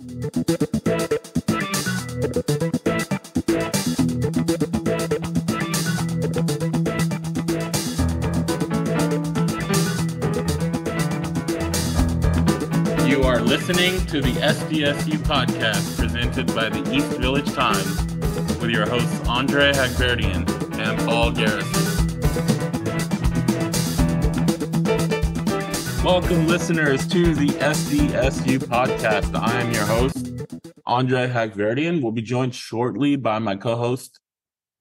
You are listening to the SDSU podcast presented by the East Village Times with your hosts Andre Haghverdian and Paul Garrison. Welcome, listeners, to the SDSU podcast. I am your host, Andre Haghverdian. We'll be joined shortly by my co host,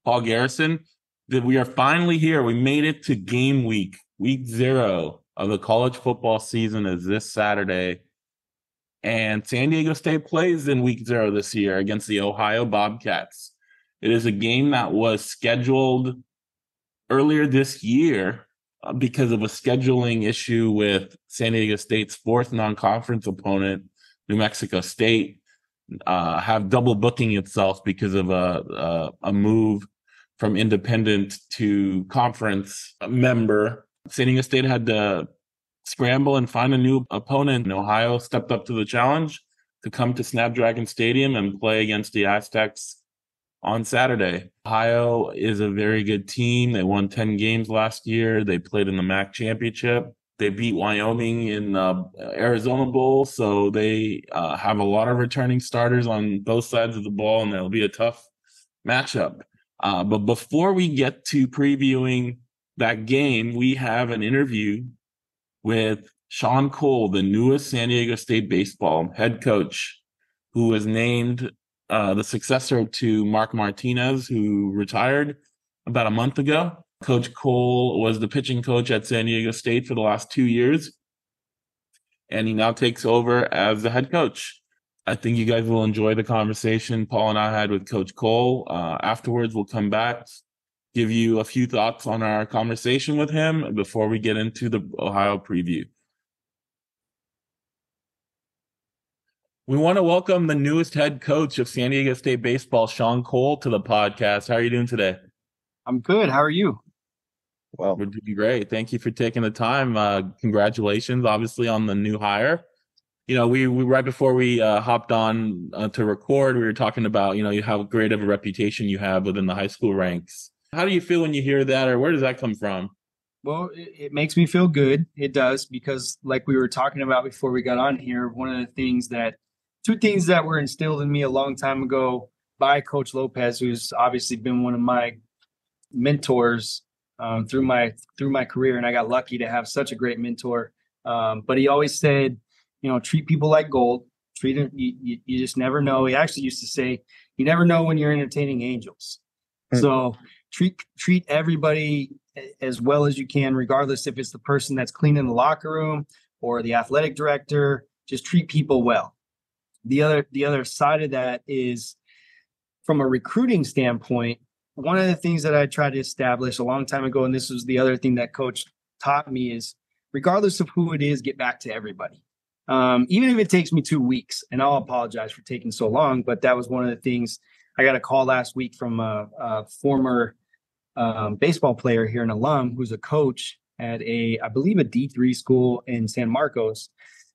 Paul Garrison. We are finally here. We made it to game week, week zero of the college football season is this Saturday. And San Diego State plays in week zero this year against the Ohio Bobcats. It is a game that was scheduled earlier this year because of a scheduling issue with San Diego State's fourth non-conference opponent, New Mexico State, uh, have double booking itself because of a, a, a move from independent to conference member. San Diego State had to scramble and find a new opponent. And Ohio stepped up to the challenge to come to Snapdragon Stadium and play against the Aztecs on Saturday. Ohio is a very good team. They won 10 games last year. They played in the MAC championship. They beat Wyoming in the Arizona Bowl. So they uh, have a lot of returning starters on both sides of the ball, and it'll be a tough matchup. Uh, but before we get to previewing that game, we have an interview with Shaun Cole, the newest San Diego State baseball head coach, who was named uh, the successor to Mark Martinez, who retired about a month ago. Coach Cole was the pitching coach at San Diego State for the last two years, and he now takes over as the head coach. I think you guys will enjoy the conversation Paul and I had with Coach Cole. Uh, afterwards, we'll come back, give you a few thoughts on our conversation with him before we get into the Ohio preview. We want to welcome the newest head coach of San Diego State baseball, Shaun Cole, to the podcast. How are you doing today? I'm good. How are you? Well, we're doing great. Thank you for taking the time. Uh, congratulations, obviously, on the new hire. You know, we, we right before we uh, hopped on uh, to record, we were talking about you know you how great of a reputation you have within the high school ranks. How do you feel when you hear that, or where does that come from? Well, it, it, makes me feel good. It does because, like we were talking about before we got on here, one of the things that, two things that were instilled in me a long time ago by Coach Lopez, who's obviously been one of my mentors um, through my through my career, and I got lucky to have such a great mentor. Um, but he always said, you know, treat people like gold. Treat them. You, you, you just never know. He actually used to say, you never know when you're entertaining angels. Mm-hmm. So treat treat everybody as well as you can, regardless if it's the person that's cleaning the locker room or the athletic director. Just treat people well. The other the other side of that is from a recruiting standpoint. One of the things that I tried to establish a long time ago, and this was the other thing that coach taught me, is regardless of who it is, get back to everybody. Um, even if it takes me two weeks, and I'll apologize for taking so long, but that was one of the things I got a call last week from a, a former um, baseball player here, an alum who's a coach at a, I believe, a D3 school in San Marcos.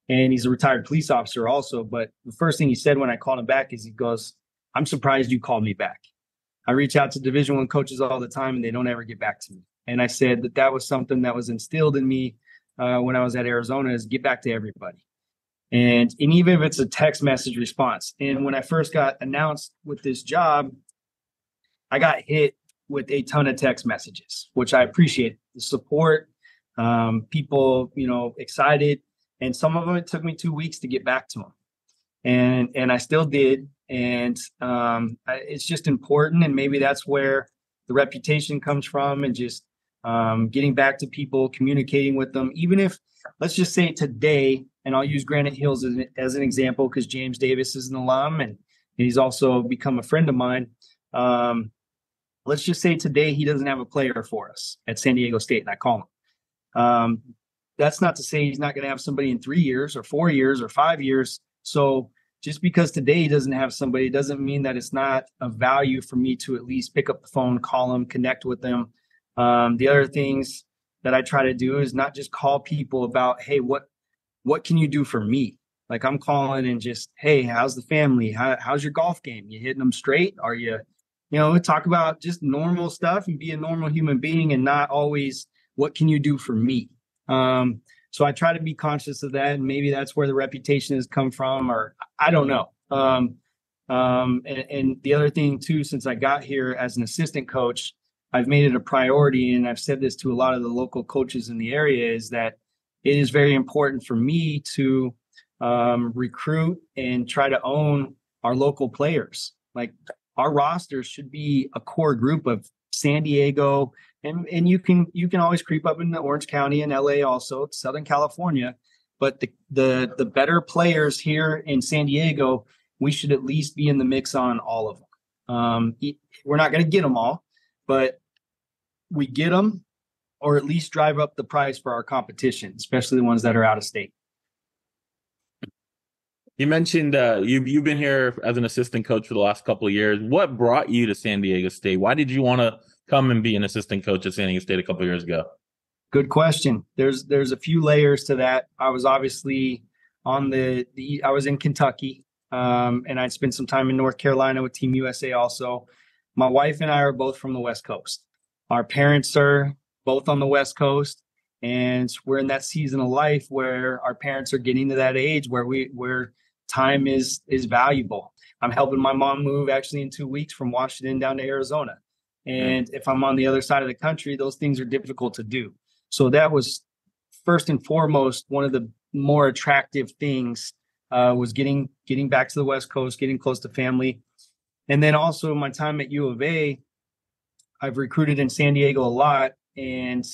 And he's a retired police officer also. But the first thing he said when I called him back is he goes, I'm surprised you called me back. I reach out to Division One coaches all the time and they don't ever get back to me. And I said that that was something that was instilled in me uh, when I was at Arizona is get back to everybody. And, and even if it's a text message response. And when I first got announced with this job, I got hit with a ton of text messages, which I appreciate the support, um, people, you know, excited. And some of them, it took me two weeks to get back to them. And, and I still did. And um, I, it's just important. And maybe that's where the reputation comes from and just um, getting back to people, communicating with them, even if, let's just say today, and I'll use Granite Hills as an, as an example because James Davis is an alum and he's also become a friend of mine. Um, let's just say today he doesn't have a player for us at San Diego State, and I call him. That's not to say he's not going to have somebody in three years or four years or five years. So just because today he doesn't have somebody doesn't mean that it's not a value for me to at least pick up the phone, call them, connect with them. Um, the other things that I try to do is not just call people about, hey, what what can you do for me? Like I'm calling and just, hey, how's the family? How, how's your golf game? You hitting them straight? Are you, you know, talk about just normal stuff and be a normal human being and not always what can you do for me. Um, so I try to be conscious of that, and maybe that's where the reputation has come from, or I don't know. Um, um, and, and the other thing too, since I got here as an assistant coach, I've made it a priority, and I've said this to a lot of the local coaches in the area, is that it is very important for me to um, recruit and try to own our local players. Like our rosters should be a core group of San Diego, and and you can you can always creep up into Orange County and LA also, Southern California. But the the the better players here in San Diego, we should at least be in the mix on all of them. Um, we're not going to get them all, but we get them, or at least drive up the price for our competition, especially the ones that are out of state. You mentioned uh, you you've been here as an assistant coach for the last couple of years. What brought you to San Diego State? Why did you want to come and be an assistant coach at San Diego State a couple years ago? Good question. There's there's a few layers to that. I was obviously on the, the I was in Kentucky, um, and I'd spent some time in North Carolina with Team USA. Also, my wife and I are both from the West Coast. Our parents are both on the West Coast, and we're in that season of life where our parents are getting to that age where we where time is is valuable. I'm helping my mom move actually in two weeks from Washington down to Arizona. And if I'm on the other side of the country, those things are difficult to do. So that was first and foremost one of the more attractive things uh, was getting getting back to the West Coast, getting close to family, and then also my time at U of A. I've recruited in San Diego a lot, and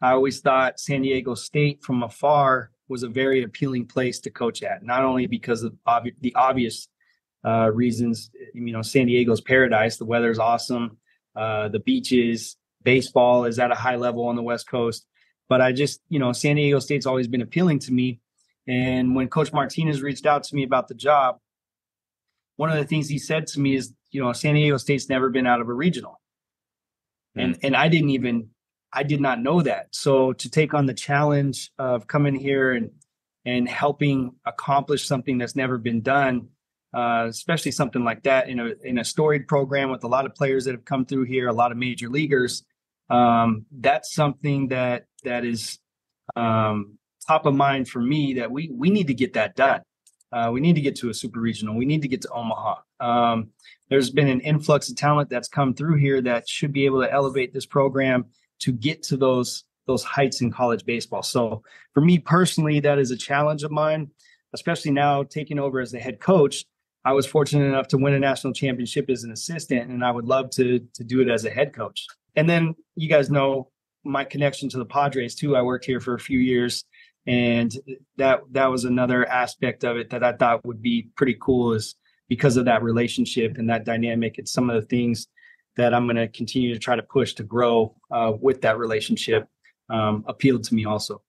I always thought San Diego State from afar was a very appealing place to coach at, not only because of ob- the obvious uh, reasons. You know, San Diego's paradise. The weather's awesome. Uh, the beaches, baseball is at a high level on the West Coast. But I just, you know, San Diego State's always been appealing to me. And when Coach Martinez reached out to me about the job, one of the things he said to me is, you know, San Diego State's never been out of a regional. Mm. And and I didn't even I did not know that. So to take on the challenge of coming here and and helping accomplish something that's never been done, uh, especially something like that in a in a storied program with a lot of players that have come through here, a lot of major leaguers. Um, that's something that that is um, top of mind for me. That we we need to get that done. Uh, we need to get to a super regional. We need to get to Omaha. Um, there's been an influx of talent that's come through here that should be able to elevate this program to get to those those heights in college baseball. So for me personally, that is a challenge of mine, especially now taking over as the head coach. I was fortunate enough to win a national championship as an assistant, and I would love to to do it as a head coach. And then you guys know my connection to the Padres too. I worked here for a few years, and that that was another aspect of it that I thought would be pretty cool, is because of that relationship and that dynamic. It's some of the things that I'm going to continue to try to push to grow uh, with that relationship um, appealed to me also.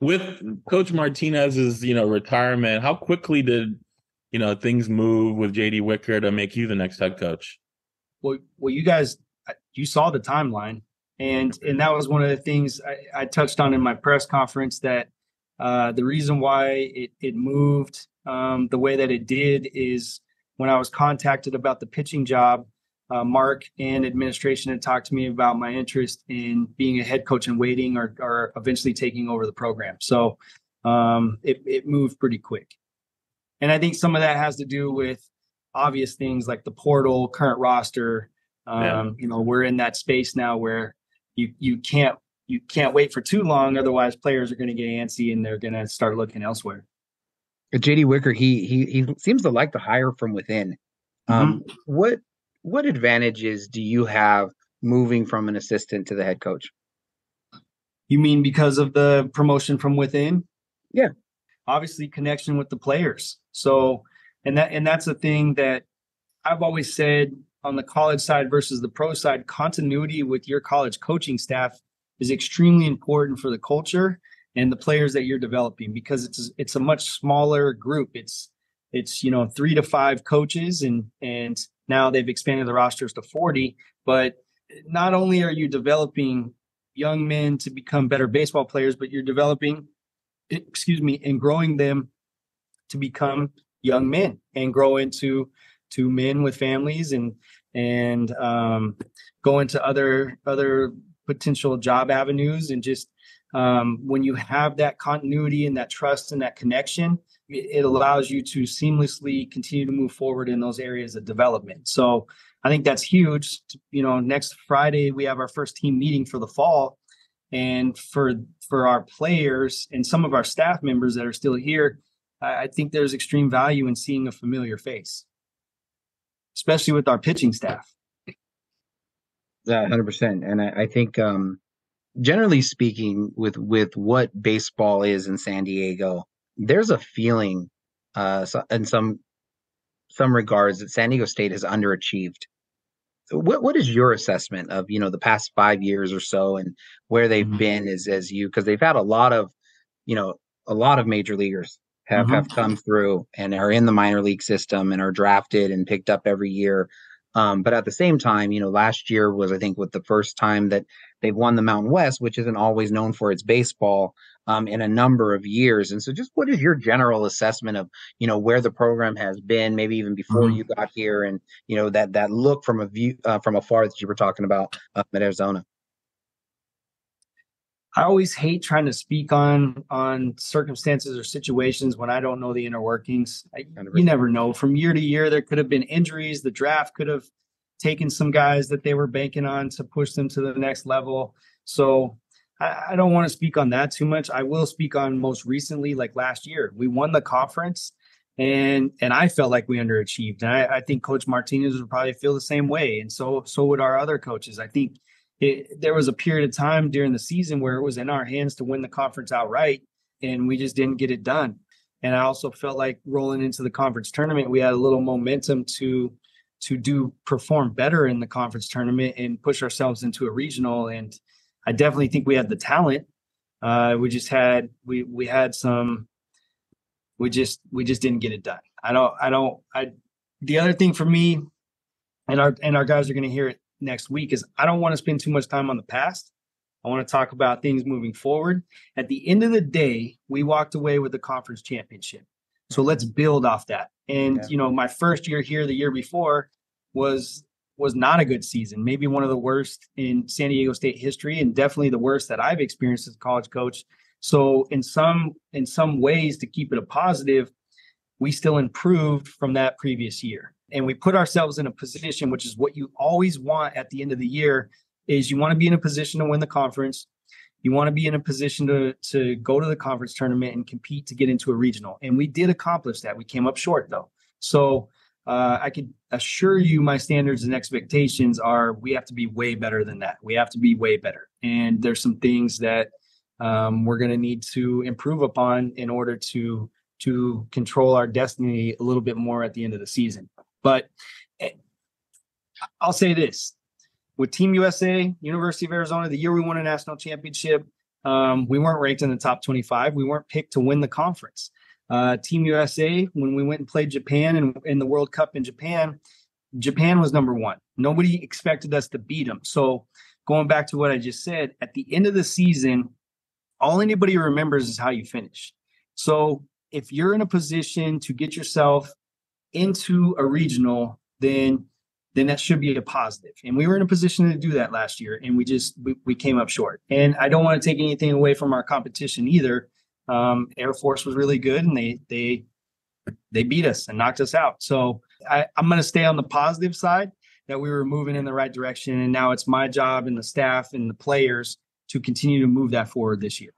With Coach Martinez's, you know, retirement, how quickly did you know things move with JD Wicker to make you the next head coach? Well, well, you guys, you saw the timeline, and and that was one of the things I, I touched on in my press conference that uh, the reason why it it moved um, the way that it did is when I was contacted about the pitching job uh, Mark and administration had talked to me about my interest in being a head coach and waiting or, or eventually taking over the program. So um, it, it moved pretty quick. And I think some of that has to do with obvious things like the portal, current roster. Um, yeah. You know, we're in that space now where you you can't you can't wait for too long, otherwise players are going to get antsy and they're going to start looking elsewhere. JD Wicker, he he he seems to like to hire from within. Um, mm-hmm. What what advantages do you have moving from an assistant to the head coach? You mean because of the promotion from within? Yeah. Obviously connection with the players. So and that and that's a thing that I've always said on the college side versus the pro side, continuity with your college coaching staff is extremely important for the culture and the players that you're developing because it's it's a much smaller group. It's it's you know three to five coaches and and now they've expanded the rosters to 40. But not only are you developing young men to become better baseball players, but you're developing, excuse me, and growing them to become young men and grow into to men with families and and um, go into other other potential job avenues and just um, when you have that continuity and that trust and that connection it, it allows you to seamlessly continue to move forward in those areas of development. So i think that's huge. You know next friday we have our first team meeting for the fall and for for our players and some of our staff members that are still here I, I think there's extreme value in seeing a familiar face especially with our pitching staff yeah, hundred percent. And I, I think, um, generally speaking, with with what baseball is in San Diego, there's a feeling, uh, so, in some some regards, that San Diego State has underachieved. What what is your assessment of you know the past five years or so and where they've mm-hmm. been as as you because they've had a lot of you know a lot of major leaguers have mm-hmm. have come through and are in the minor league system and are drafted and picked up every year um, but at the same time, you know, last year was, I think, with the first time that they've won the Mountain West, which isn't always known for its baseball um, in a number of years. And so, just what is your general assessment of, you know, where the program has been, maybe even before mm-hmm. you got here, and you know that that look from a view uh, from afar that you were talking about uh, at Arizona. I always hate trying to speak on on circumstances or situations when I don't know the inner workings. I, you never know. From year to year, there could have been injuries. The draft could have taken some guys that they were banking on to push them to the next level. So I, I don't want to speak on that too much. I will speak on most recently, like last year, we won the conference, and and I felt like we underachieved. And I, I think Coach Martinez would probably feel the same way, and so so would our other coaches. I think it, there was a period of time during the season where it was in our hands to win the conference outright, and we just didn't get it done. And I also felt like rolling into the conference tournament, we had a little momentum to to do perform better in the conference tournament and push ourselves into a regional. And I definitely think we had the talent. Uh, we just had we we had some. We just we just didn't get it done. I don't I don't I. The other thing for me, and our and our guys are going to hear it next week is I don't want to spend too much time on the past. I want to talk about things moving forward. At the end of the day, we walked away with the conference championship. So let's build off that. And yeah. you know, my first year here the year before was was not a good season, maybe one of the worst in San Diego State history and definitely the worst that I've experienced as a college coach. So in some in some ways to keep it a positive, we still improved from that previous year. And we put ourselves in a position which is what you always want at the end of the year is you want to be in a position to win the conference. You want to be in a position to to go to the conference tournament and compete to get into a regional. And we did accomplish that. We came up short though. So uh, i can assure you my standards and expectations are we have to be way better than that we have to be way better and there's some things that um, we're going to need to improve upon in order to to control our destiny a little bit more at the end of the season but eh, I'll say this with Team USA, University of Arizona, the year we won a national championship, um, we weren't ranked in the top 25. We weren't picked to win the conference. Uh, Team USA, when we went and played Japan in, in the World Cup in Japan, Japan was number one. Nobody expected us to beat them. So, going back to what I just said, at the end of the season, all anybody remembers is how you finish. So, if you're in a position to get yourself into a regional, then then that should be a positive. And we were in a position to do that last year, and we just we, we came up short. And I don't want to take anything away from our competition either. Um, Air Force was really good, and they they they beat us and knocked us out. So I, I'm going to stay on the positive side that we were moving in the right direction, and now it's my job and the staff and the players to continue to move that forward this year.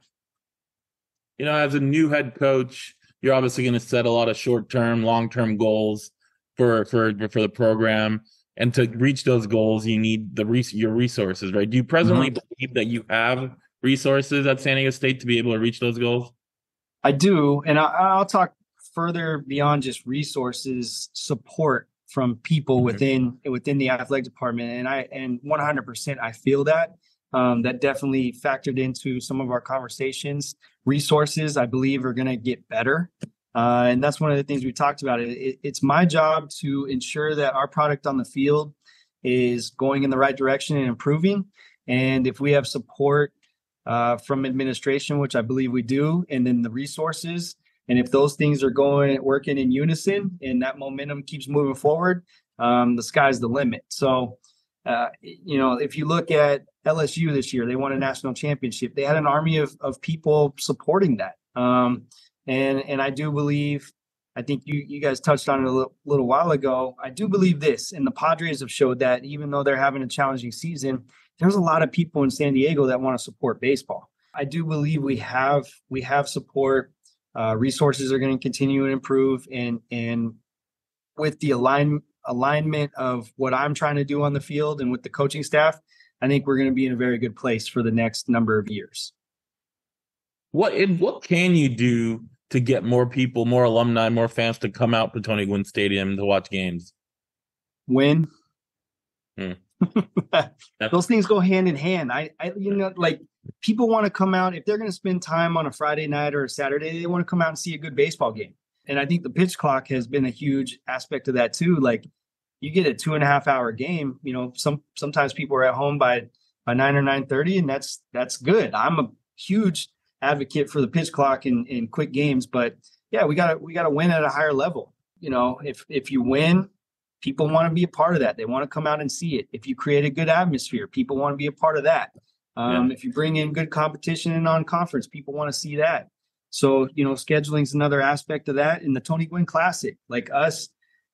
You know, as a new head coach, you're obviously going to set a lot of short term, long term goals for for for the program. And to reach those goals, you need the res- your resources, right? Do you presently mm-hmm. believe that you have resources at San Diego State to be able to reach those goals? I do, and I, will talk further beyond just resources, support from people within within the athletic department, and I and 100% I feel that um, that definitely factored into some of our conversations. Resources, I believe, are going to get better. Uh, and that's one of the things we talked about. It, it, it's my job to ensure that our product on the field is going in the right direction and improving. And if we have support uh, from administration, which I believe we do, and then the resources, And if those things are going working in unison and that momentum keeps moving forward, um, the sky's the limit. So, uh, you know, if you look at LSU this year, they won a national championship. They had an army of, of people supporting that. Um, and and I do believe, I think you you guys touched on it a little, little while ago. I do believe this, and the Padres have showed that even though they're having a challenging season, there's a lot of people in San Diego that want to support baseball. I do believe we have we have support. Uh, resources are going to continue and improve, and and with the align, alignment of what I'm trying to do on the field and with the coaching staff, I think we're going to be in a very good place for the next number of years. What and what can you do to get more people, more alumni, more fans to come out to Tony Gwynn Stadium to watch games? Win. Hmm. Those things go hand in hand. I, I, you know, like people want to come out if they're going to spend time on a Friday night or a Saturday. They want to come out and see a good baseball game. And I think the pitch clock has been a huge aspect of that too. Like you get a two and a half hour game. You know, some sometimes people are at home by by nine or nine thirty, and that's that's good. I'm a huge advocate for the pitch clock in, in quick games, but yeah, we gotta we gotta win at a higher level. You know, if if you win, people want to be a part of that. They want to come out and see it. If you create a good atmosphere, people want to be a part of that. Um, yeah. If you bring in good competition and on conference, people want to see that. So, you know, scheduling is another aspect of that. In the Tony Gwynn Classic, like us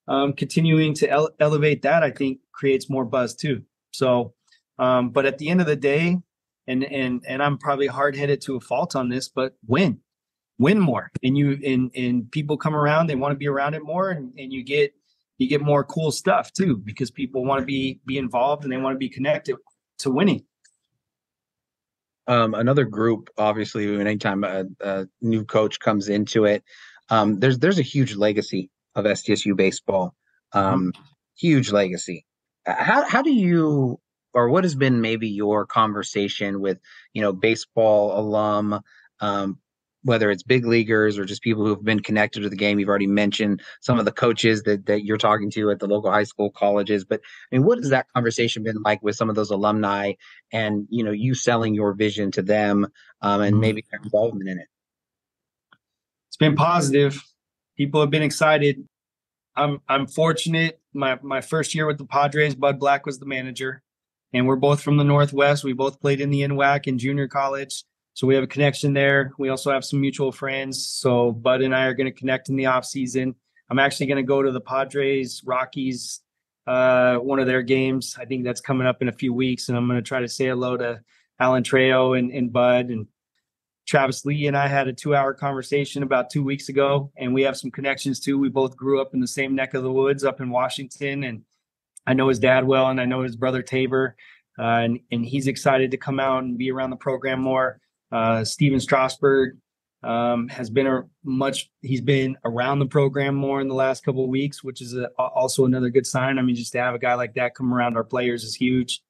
um, continuing to ele- elevate that, I think creates more buzz too. So, um, but at the end of the day, and and and I'm probably hard headed to a fault on this, but win, win more, and you and and people come around, they want to be around it more, and and you get you get more cool stuff too because people want to be be involved and they want to be connected to winning. Um, another group, obviously, anytime a, a, new coach comes into it, um, there's there's a huge legacy of SDSU baseball, um, mm-hmm. huge legacy. How how do you or what has been maybe your conversation with you know baseball alum um, whether it's big leaguers or just people who've been connected to the game. You've already mentioned some of the coaches that, that you're talking to at the local high school colleges. But I mean, what has that conversation been like with some of those alumni and, you know, you selling your vision to them um, and mm-hmm. maybe their involvement in it? It's been positive. People have been excited. I'm I'm fortunate. My my first year with the Padres, Bud Black was the manager, and we're both from the Northwest. We both played in the NWAC in junior college. So we have a connection there. We also have some mutual friends. So Bud and I are going to connect in the off season. I'm actually going to go to the Padres Rockies uh, one of their games. I think that's coming up in a few weeks, and I'm going to try to say hello to Alan Trejo and, and Bud and Travis Lee and I had a two hour conversation about two weeks ago, and we have some connections too. We both grew up in the same neck of the woods up in Washington, and I know his dad well, and I know his brother Tabor, uh, and, and he's excited to come out and be around the program more. Uh, Stephen Strasburg um, has been a much. He's been around the program more in the last couple of weeks, which is a, also another good sign. I mean, just to have a guy like that come around our players is huge,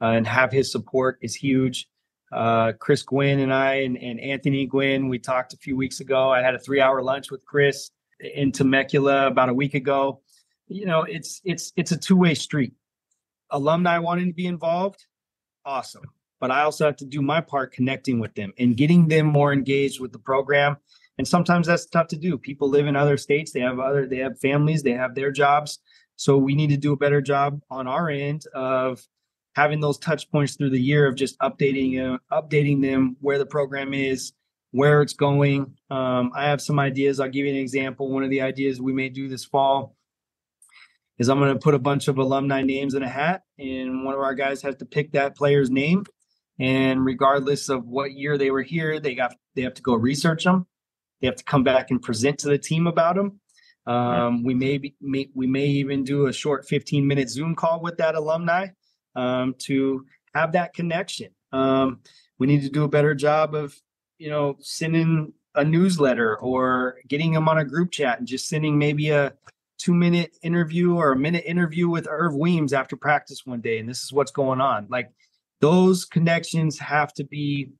uh, and have his support is huge. Uh, Chris Gwynn and I and, and, Anthony Gwynn, we talked a few weeks ago. I had a three-hour lunch with Chris in Temecula about a week ago. You know, it's it's it's a two-way street. Alumni wanting to be involved, awesome but I also have to do my part connecting with them and getting them more engaged with the program. And sometimes that's tough to do. People live in other states, they have other they have families, they have their jobs. So we need to do a better job on our end of having those touch points through the year of just updating uh, updating them where the program is, where it's going. Um, I have some ideas. I'll give you an example. One of the ideas we may do this fall is I'm going to put a bunch of alumni names in a hat, and one of our guys has to pick that player's name and regardless of what year they were here, they got they have to go research them. They have to come back and present to the team about them. Um, we may, be, may, we may even do a short 15 minute Zoom call with that alumni um, to have that connection. Um, we need to do a better job of you know sending a newsletter or getting them on a group chat and just sending maybe a two minute interview or a minute interview with Irv Weems after practice one day and this is what's going on. Like those connections have to be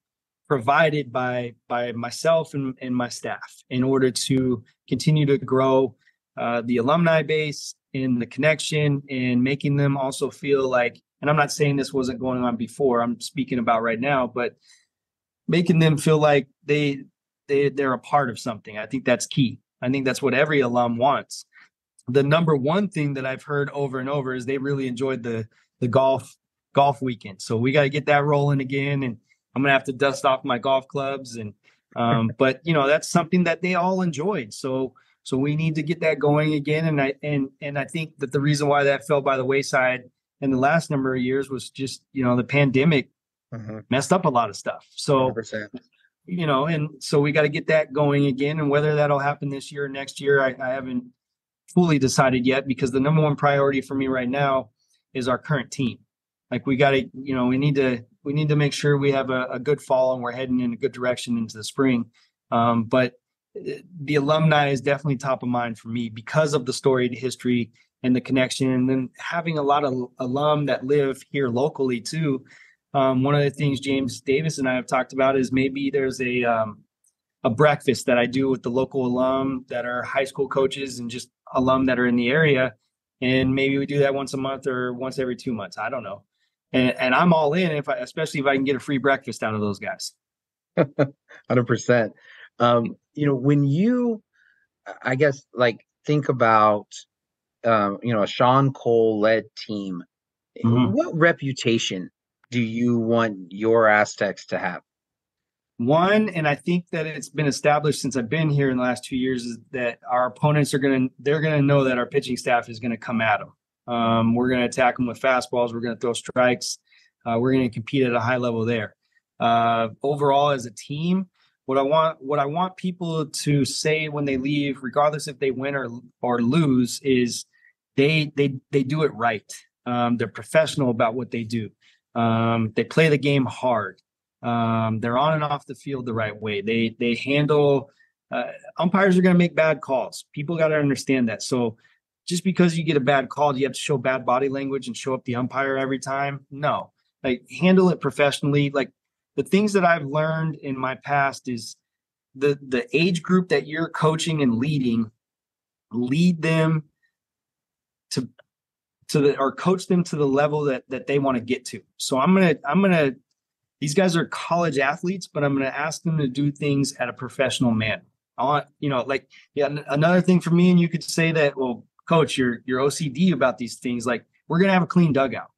provided by by myself and, and my staff in order to continue to grow uh, the alumni base and the connection and making them also feel like and i'm not saying this wasn't going on before i'm speaking about right now but making them feel like they they they're a part of something. I think that's key. I think that's what every alum wants. The number one thing that I've heard over and over is they really enjoyed the the golf golf weekend. So we got to get that rolling again, and I'm gonna have to dust off my golf clubs and. Um, but you know that's something that they all enjoyed. So so we need to get that going again. And I and and I think that the reason why that fell by the wayside in the last number of years was just you know the pandemic mm-hmm. messed up a lot of stuff. So 100%. you know, and so we got to get that going again. And whether that'll happen this year or next year, I, I haven't fully decided yet because the number one priority for me right now is our current team. Like we got to, you know, we need to we need to make sure we have a, a, good fall and we're heading in a good direction into the spring. Um, but uh, the alumni is definitely top of mind for me because of the storied history and the connection, and then having a lot of alum that live here locally too. Um, one of the things James Davis and I have talked about is maybe there's a um, a breakfast that I do with the local alum that are high school coaches and just alum that are in the area, and maybe we do that once a month or once every two months. I don't know, and, and I'm all in if I, especially if I can get a free breakfast out of those guys. Hundred percent. Um, you know, when you, I guess, like think about, um, you know, a Shaun Cole led team, mm-hmm. what reputation do you want your Aztecs to have? One, and I think that it's been established since I've been here in the last two years, is that our opponents are going to they're going to know that our pitching staff is going to come at them. Um, we're going to attack them with fastballs. We're going to throw strikes. Uh, we're going to compete at a high level there. Uh, overall, as a team, what I want what I want people to say when they leave, regardless if they win or or lose, is they they they do it right. Um, they're professional about what they do. Um, they play the game hard. Um, they're on and off the field the right way. They they handle. Uh, umpires are going to make bad calls. People got to understand that. So just because you get a bad call, do you have to show bad body language and show up the umpire every time? No. Like handle it professionally. Like the things that I've learned in my past is the the age group that you're coaching and leading, lead them to to the or coach them to the level that that they want to get to. So I'm gonna I'm gonna these guys are college athletes, but I'm gonna ask them to do things at a professional manner. I want you know like yeah another thing for me and you could say that well coach you're you're OCD about these things like we're gonna have a clean dugout.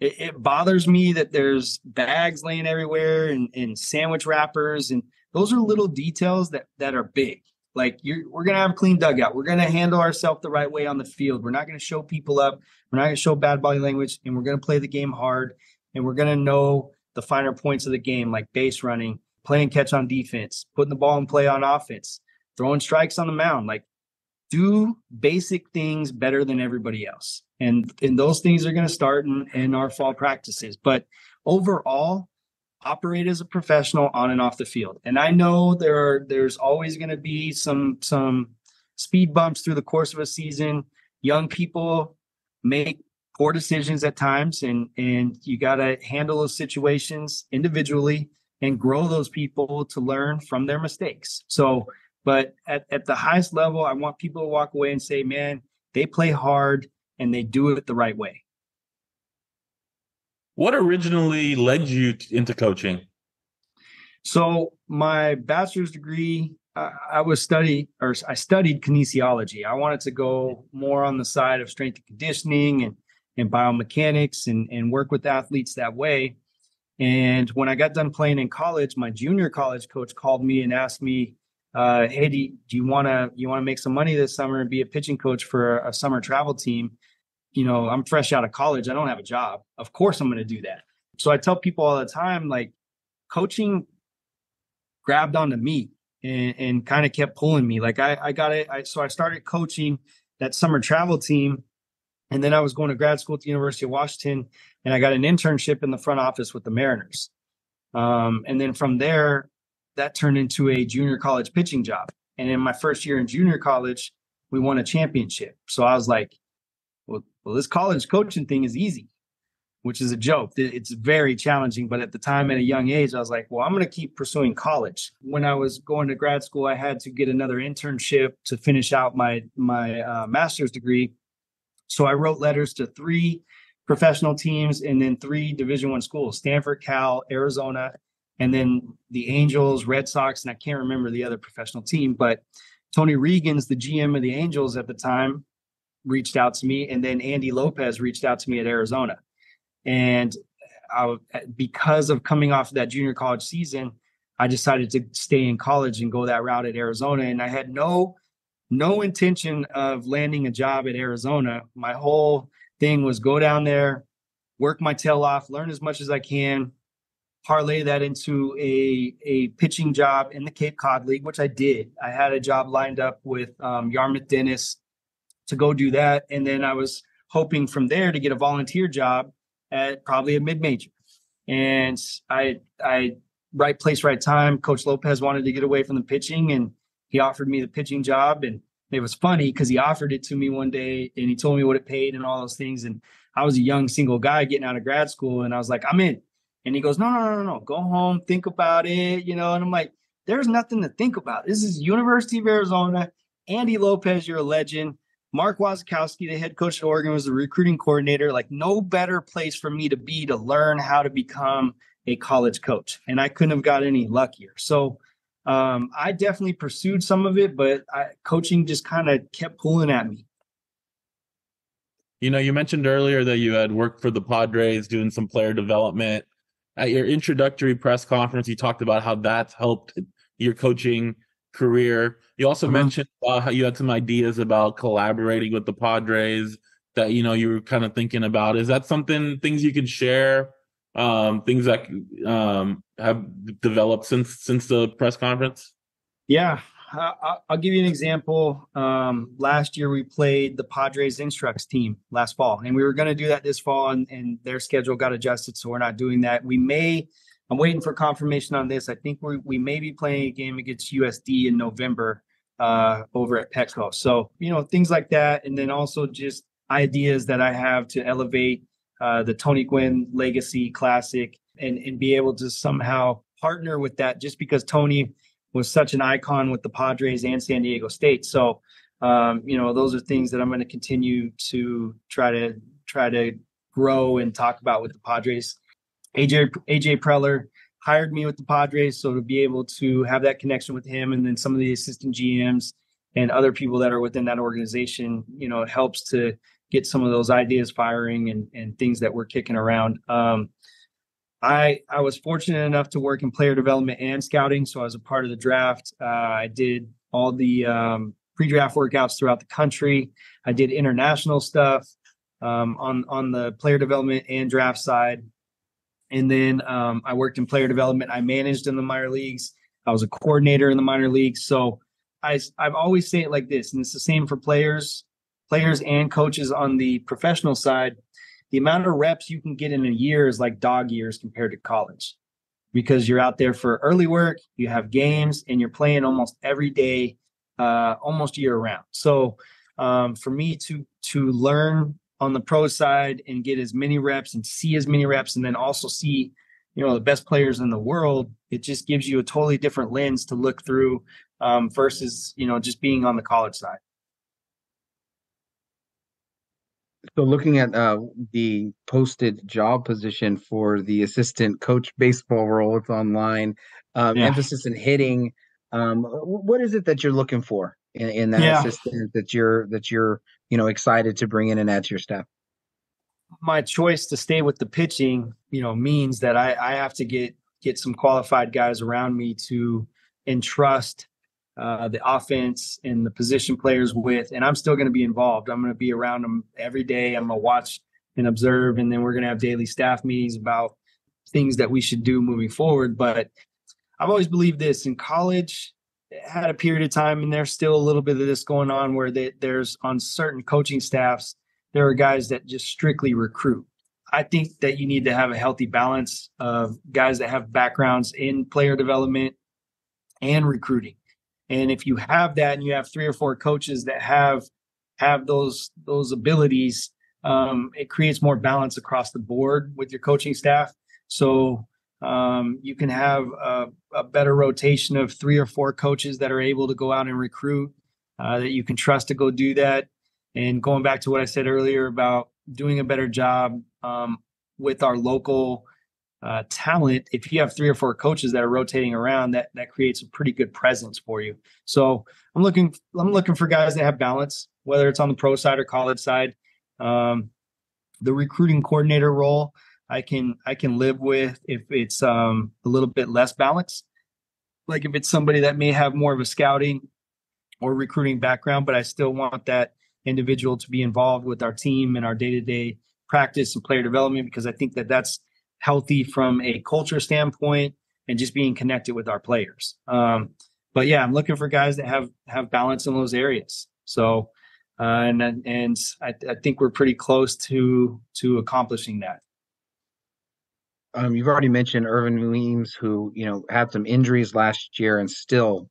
It, it bothers me that there's bags laying everywhere and, and sandwich wrappers and those are little details that that are big. Like you're we're gonna have a clean dugout. We're gonna handle ourselves the right way on the field. We're not gonna show people up. We're not gonna show bad body language and we're gonna play the game hard and we're gonna know the finer points of the game like base running playing catch on defense putting the ball in play on offense throwing strikes on the mound. Like do basic things better than everybody else. And and those things are going to start in, in our fall practices. But overall, operate as a professional on and off the field. And I know there are there's always going to be some some speed bumps through the course of a season. Young people make poor decisions at times and and you got to handle those situations individually and grow those people to learn from their mistakes. So but at, at the highest level, I want people to walk away and say, man, they play hard and they do it the right way. What originally led you into coaching? So my bachelor's degree, I, I was study or I studied kinesiology. I wanted to go more on the side of strength and conditioning and and biomechanics and and work with athletes that way. And when I got done playing in college, my junior college coach called me and asked me uh, hey, do you, do you want to you want to make some money this summer and be a pitching coach for a, summer travel team? You know, I'm fresh out of college. I don't have a job. Of course, I'm going to do that. So I tell people all the time, like, coaching grabbed onto me and, and kind of kept pulling me. Like I, I got it. I, so I started coaching that summer travel team. And then I was going to grad school at the University of Washington and I got an internship in the front office with the Mariners. Um, and then from there, that turned into a junior college pitching job. And in my first year in junior college, we won a championship. So I was like, well, well, this college coaching thing is easy, which is a joke. It's very challenging. But at the time, at a young age, I was like, well, I'm going to keep pursuing college. When I was going to grad school, I had to get another internship to finish out my my uh, master's degree. So I wrote letters to three professional teams and then three Division One schools: Stanford, Cal, Arizona, and then the Angels, Red Sox, and I can't remember the other professional team, but Tony Reagins the GM of the Angels at the time reached out to me, and then Andy Lopez reached out to me at Arizona, and I, because of coming off of that junior college season, I decided to stay in college and go that route at Arizona, and I had no no intention of landing a job at Arizona. My whole thing was go down there, work my tail off, learn as much as I can, parlay that into a a pitching job in the Cape Cod League, which I did. I had a job lined up with um, Yarmouth Dennis to go do that, and then I was hoping from there to get a volunteer job at probably a mid major. And I I right place, right time. Coach Lopez wanted to get away from the pitching, and he offered me the pitching job. And it was funny because he offered it to me one day, and he told me what it paid and all those things. And I was a young single guy getting out of grad school, and I was like, I'm in. And he goes, no, no, no, no. Go home, think about it, you know. And I'm like, there's nothing to think about. This is University of Arizona. Andy Lopez, you're a legend. Mark Wasikowski, the head coach at Oregon, was the recruiting coordinator. Like, no better place for me to be to learn how to become a college coach. And I couldn't have got any luckier. So um, I definitely pursued some of it, but I, coaching just kind of kept pulling at me. You know, you mentioned earlier that you had worked for the Padres doing some player development at your introductory press conference, you talked about how that's helped your coaching career. You also uh-huh. mentioned uh, how you had some ideas about collaborating with the Padres that you know you were kind of thinking about. Is that something things you can share? Um, things that um, have developed since since the press conference? Yeah, I'll give you an example. Um, last year we played the Padres Instructs team last fall, and we were going to do that this fall, and, and, their schedule got adjusted, so we're not doing that. We may. I'm waiting for confirmation on this. I think we we may be playing a game against USD in November uh, over at Petco. So you know things like that, and then also just ideas that I have to elevate uh, the Tony Gwynn Legacy Classic, and and be able to somehow partner with that. Just because Tony was such an icon with the Padres and San Diego State. So, um, you know, those are things that I'm going to continue to try to try to grow and talk about with the Padres. AJ AJ Preller hired me with the Padres, so to be able to have that connection with him, and then some of the assistant GMs and other people that are within that organization, you know, it helps to get some of those ideas firing and and things that we're kicking around. Um, I I was fortunate enough to work in player development and scouting, so I was a part of the draft. Uh, I did all the um, pre-draft workouts throughout the country. I did international stuff um, on on the player development and draft side, and then um, I worked in player development. I managed in the minor leagues. I was a coordinator in the minor leagues. So I I've always say it like this, and it's the same for players, players and coaches on the professional side the amount of reps you can get in a year is like dog years compared to college because you're out there for early work, you have games, and you're playing almost every day, uh, almost year round. So um, for me to to learn on the pro side and get as many reps and see as many reps, and then also see you know the best players in the world, it just gives you a totally different lens to look through um, versus you know just being on the college side. So looking at uh, the posted job position for the assistant coach baseball role, it's online. Um, yeah. Emphasis in hitting. Um, what is it that you're looking for in, in that yeah. assistant that you're that you're you know excited to bring in and add to your staff? My choice to stay with the pitching, you know, means that I, I have to get get some qualified guys around me to entrust uh, the offense and the position players with, and I'm still going to be involved. I'm going to be around them every day. I'm going to watch and observe, and then we're going to have daily staff meetings about things that we should do moving forward. But I've always believed this in college. Had a period of time, and there's still a little bit of this going on where they, there's on certain coaching staffs, there are guys that just strictly recruit. I think that you need to have a healthy balance of guys that have backgrounds in player development and recruiting. And if you have that and you have three or four coaches that have have those those abilities, um, it creates more balance across the board with your coaching staff. So um, you can have a, a, better rotation of three or four coaches that are able to go out and recruit uh, that you can trust to go do that. And going back to what I said earlier about doing a better job um, with our local uh, talent, if you have three or four coaches that are rotating around, that that creates a pretty good presence for you. So I'm looking I'm looking for guys that have balance, whether it's on the pro side or college side. Um, the recruiting coordinator role, I can I can live with if it's um, a little bit less balance. Like if it's somebody that may have more of a scouting or recruiting background, but I still want that individual to be involved with our team and our day to day practice and player development because I think that that's healthy from a culture standpoint and just being connected with our players. Um, but yeah, I'm looking for guys that have have balance in those areas. So, uh, and and I, I, think we're pretty close to to accomplishing that. Um, you've already mentioned Irvin Weems, who you know had some injuries last year and still,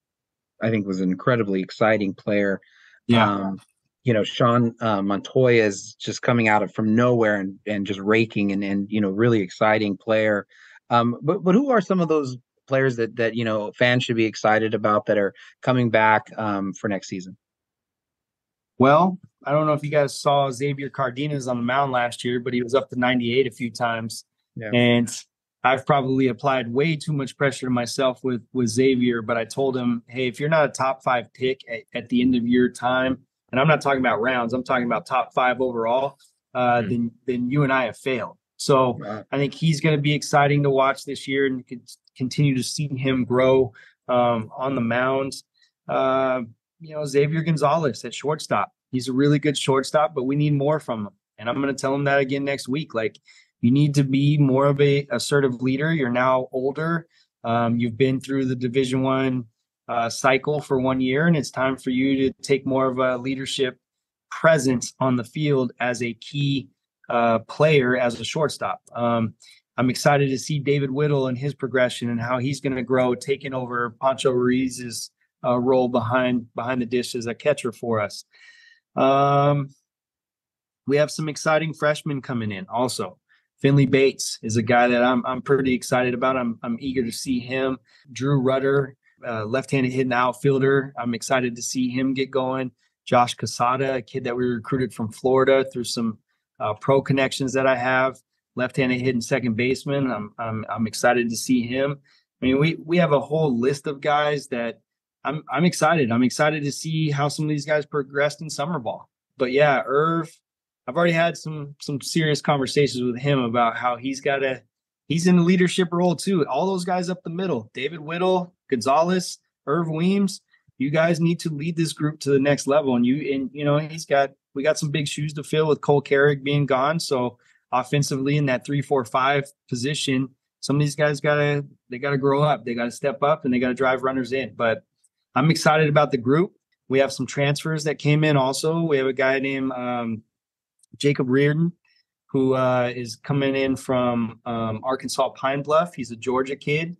I think, was an incredibly exciting player. Yeah. Um, you know, Sean uh, Montoya is just coming out of from nowhere and, and just raking and, and, you know, really exciting player. Um, but, but who are some of those players that, that, you know, fans should be excited about that are coming back um, for next season? Well, I don't know if you guys saw Xavier Cardenas on the mound last year, but he was up to 98 a few times. Yeah. And I've probably applied way too much pressure to myself with with Xavier, but I told him, hey, if you're not a top five pick at, at the end of your time, and I'm not talking about rounds, I'm talking about top five overall, uh, mm. then then you and I have failed. So wow. I think he's going to be exciting to watch this year and continue to see him grow um, on the mound. Uh, you know, Xavier Gonzalez at shortstop. He's a really good shortstop, but we need more from him. And I'm going to tell him that again next week. Like, you need to be more of a assertive leader. You're now older. Um, you've been through the Division One uh, cycle for one year, and it's time for you to take more of a leadership presence on the field as a key uh, player as a shortstop. Um, I'm excited to see David Whittle and his progression and how he's going to grow, taking over Pancho Ruiz's uh, role behind behind the dish as a catcher for us. Um, we have some exciting freshmen coming in also. Finley Bates is a guy that I'm I'm pretty excited about. I'm I'm eager to see him. Drew Rudder uh, left-handed hitting outfielder. I'm excited to see him get going. Josh Casada, a kid that we recruited from Florida through some uh, pro connections that I have, left-handed hitting second baseman. I'm, I'm I'm excited to see him. I mean, we we have a whole list of guys that I'm I'm excited. I'm excited to see how some of these guys progressed in summer ball. But yeah, Irv, I've already had some some serious conversations with him about how he's got to he's in a leadership role too. All those guys up the middle, David Whittle, Gonzalez, Irv Weems, you guys need to lead this group to the next level. And you and you know, he's got we got some big shoes to fill with Cole Carrigg being gone. So offensively in that three, four, five position, some of these guys gotta they gotta grow up. They gotta step up and they gotta drive runners in. But I'm excited about the group. We have some transfers that came in also. We have a guy named um, Jacob Reardon who uh, is coming in from um, Arkansas Pine Bluff. He's a Georgia kid,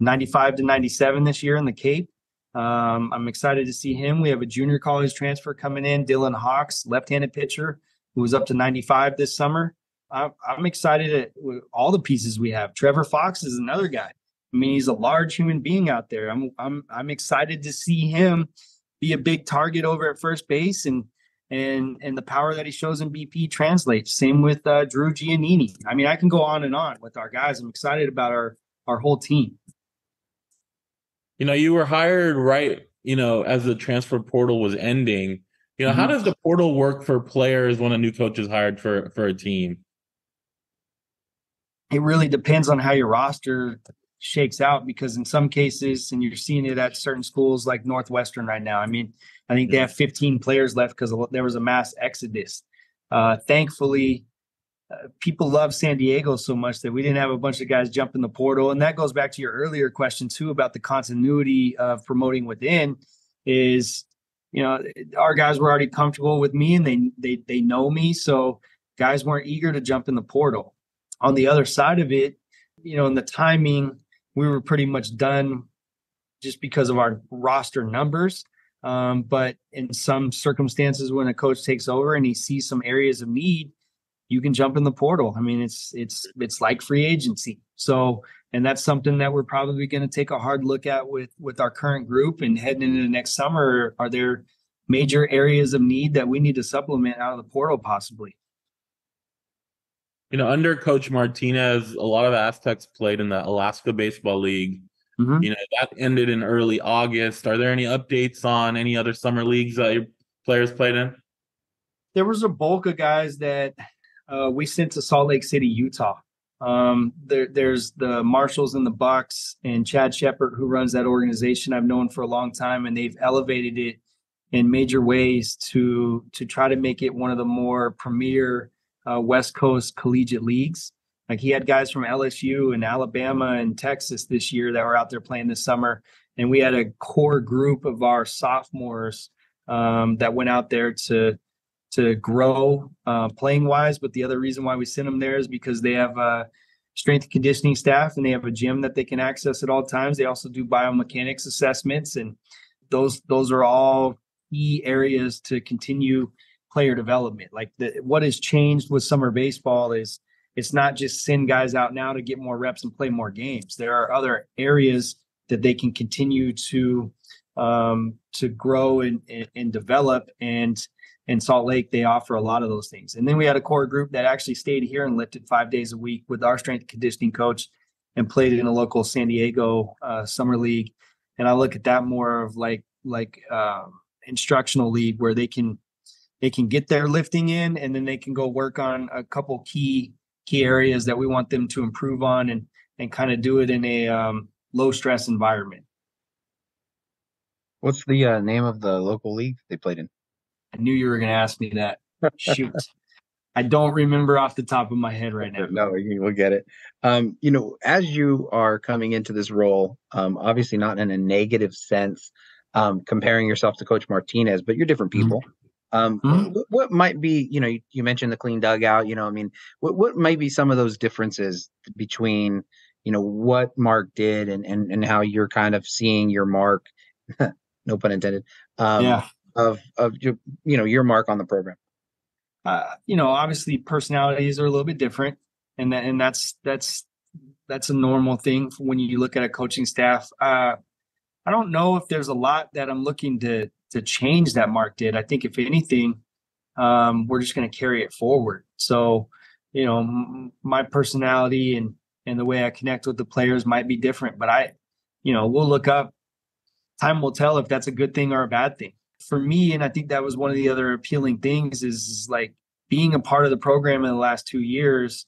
95 to 97 this year in the Cape. Um, I'm excited to see him. We have a junior college transfer coming in, Dylan Hawks, left-handed pitcher, who was up to 95 this summer. I'm, I'm excited at all the pieces we have. Trevor Fox is another guy. I mean, he's a large human being out there. I'm I'm I'm excited to see him be a big target over at first base and and and the power that he shows in BP translates. Same with uh, Drew Giannini. I mean, I can go on and on with our guys. I'm excited about our our whole team. You know, you were hired right. You know, as the transfer portal was ending. You know, mm-hmm. how does the portal work for players when a new coach is hired for for a team? It really depends on how your roster shakes out because in some cases, and you're seeing it at certain schools like Northwestern right now. I mean, I think they have 15 players left because there was a mass exodus. Uh, thankfully, people love San Diego so much that we didn't have a bunch of guys jump in the portal. And that goes back to your earlier question too about the continuity of promoting within. Is you know our guys were already comfortable with me and they they they know me, so guys weren't eager to jump in the portal. On the other side of it, you know, in the timing, we were pretty much done just because of our roster numbers. Um, but in some circumstances, when a coach takes over and he sees some areas of need, you can jump in the portal. I mean, it's it's it's like free agency. So, and that's something that we're probably going to take a hard look at with with our current group and heading into the next summer. Are there major areas of need that we need to supplement out of the portal, possibly? you know, under Coach Martinez, a lot of Aztecs played in the Alaska Baseball League. Mm-hmm. You know, that ended in early August. Are there any updates on any other summer leagues that your players played in? There was a bulk of guys that uh, we sent to Salt Lake City, Utah. Um, there, there's the Marshalls and the Bucks and Chad Shepard, who runs that organization. I've known for a long time, and they've elevated it in major ways to to try to make it one of the more premier uh, West Coast collegiate leagues. Like he had guys from LSU and Alabama and Texas this year that were out there playing this summer, and we had a core group of our sophomores um, that went out there to to grow uh, playing wise. But the other reason why we sent them there is because they have a strength and conditioning staff and they have a gym that they can access at all times. They also do biomechanics assessments, and those those are all key areas to continue player development. Like the, what has changed with summer baseball is it's not just send guys out now to get more reps and play more games. There are other areas that they can continue to um, to grow and, and, and develop. And in Salt Lake, they offer a lot of those things. And then we had a core group that actually stayed here and lifted five days a week with our strength conditioning coach and played in a local San Diego uh, summer league. And I look at that more of like like um, instructional league where they can they can get their lifting in and then they can go work on a couple key key areas that we want them to improve on and and kind of do it in a um, low stress environment. What's the uh, name of the local league they played in? I knew you were going to ask me that. Shoot. I don't remember off the top of my head right now. No, you will get it. Um, you know, as you are coming into this role, um, obviously not in a negative sense, um, comparing yourself to Coach Martinez, but you're different mm-hmm. people. Um, mm-hmm. what, what, might be, you know, you, you, mentioned the clean dugout. You know, I mean, what what might be some of those differences between, you know, what Mark did and and and how you're kind of seeing your mark, no pun intended. Um, yeah. Of of your you know your mark on the program. Uh, you know, obviously personalities are a little bit different, and that, and that's that's that's a normal thing when you look at a coaching staff. Uh, I don't know if there's a lot that I'm looking to to change that Mark did. I think if anything, um, we're just going to carry it forward. So, you know, m- my personality and and the way I connect with the players might be different, but I, you know, we'll look up. Time will tell if that's a good thing or a bad thing. For me, and I think that was one of the other appealing things is, like being a part of the program in the last two years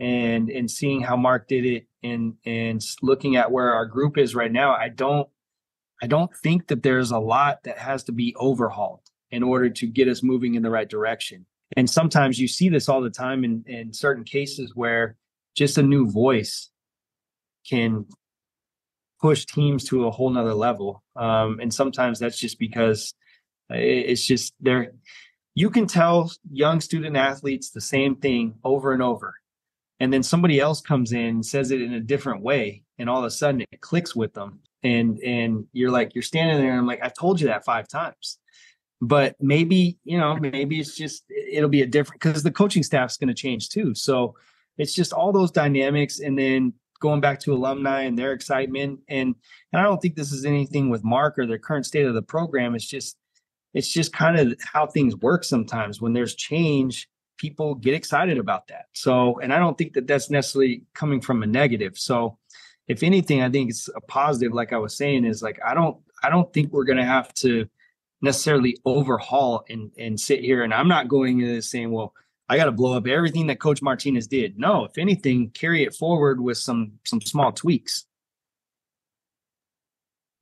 and and seeing how Mark did it and and looking at where our group is right now, I don't I don't think that there's a lot that has to be overhauled in order to get us moving in the right direction. And sometimes you see this all the time in, in certain cases where just a new voice can push teams to a whole nother level. Um, and sometimes that's just because it's just there. You can tell young student athletes the same thing over and over. And then somebody else comes in and says it in a different way. And all of a sudden it clicks with them and and you're like you're standing there and i'm like i've told you that five times but maybe you know maybe it's just it'll be a different because the coaching staff's going to change too so it's just all those dynamics and then going back to alumni and their excitement and and i don't think this is anything with mark or the current state of the program it's just it's just kind of how things work sometimes when there's change people get excited about that so and i don't think that that's necessarily coming from a negative so if anything, I think it's a positive. Like I was saying, is like I don't I don't think we're gonna have to necessarily overhaul and and sit here. And I'm not going into this saying, well, I got to blow up everything that Coach Martinez did. No, if anything, carry it forward with some some small tweaks.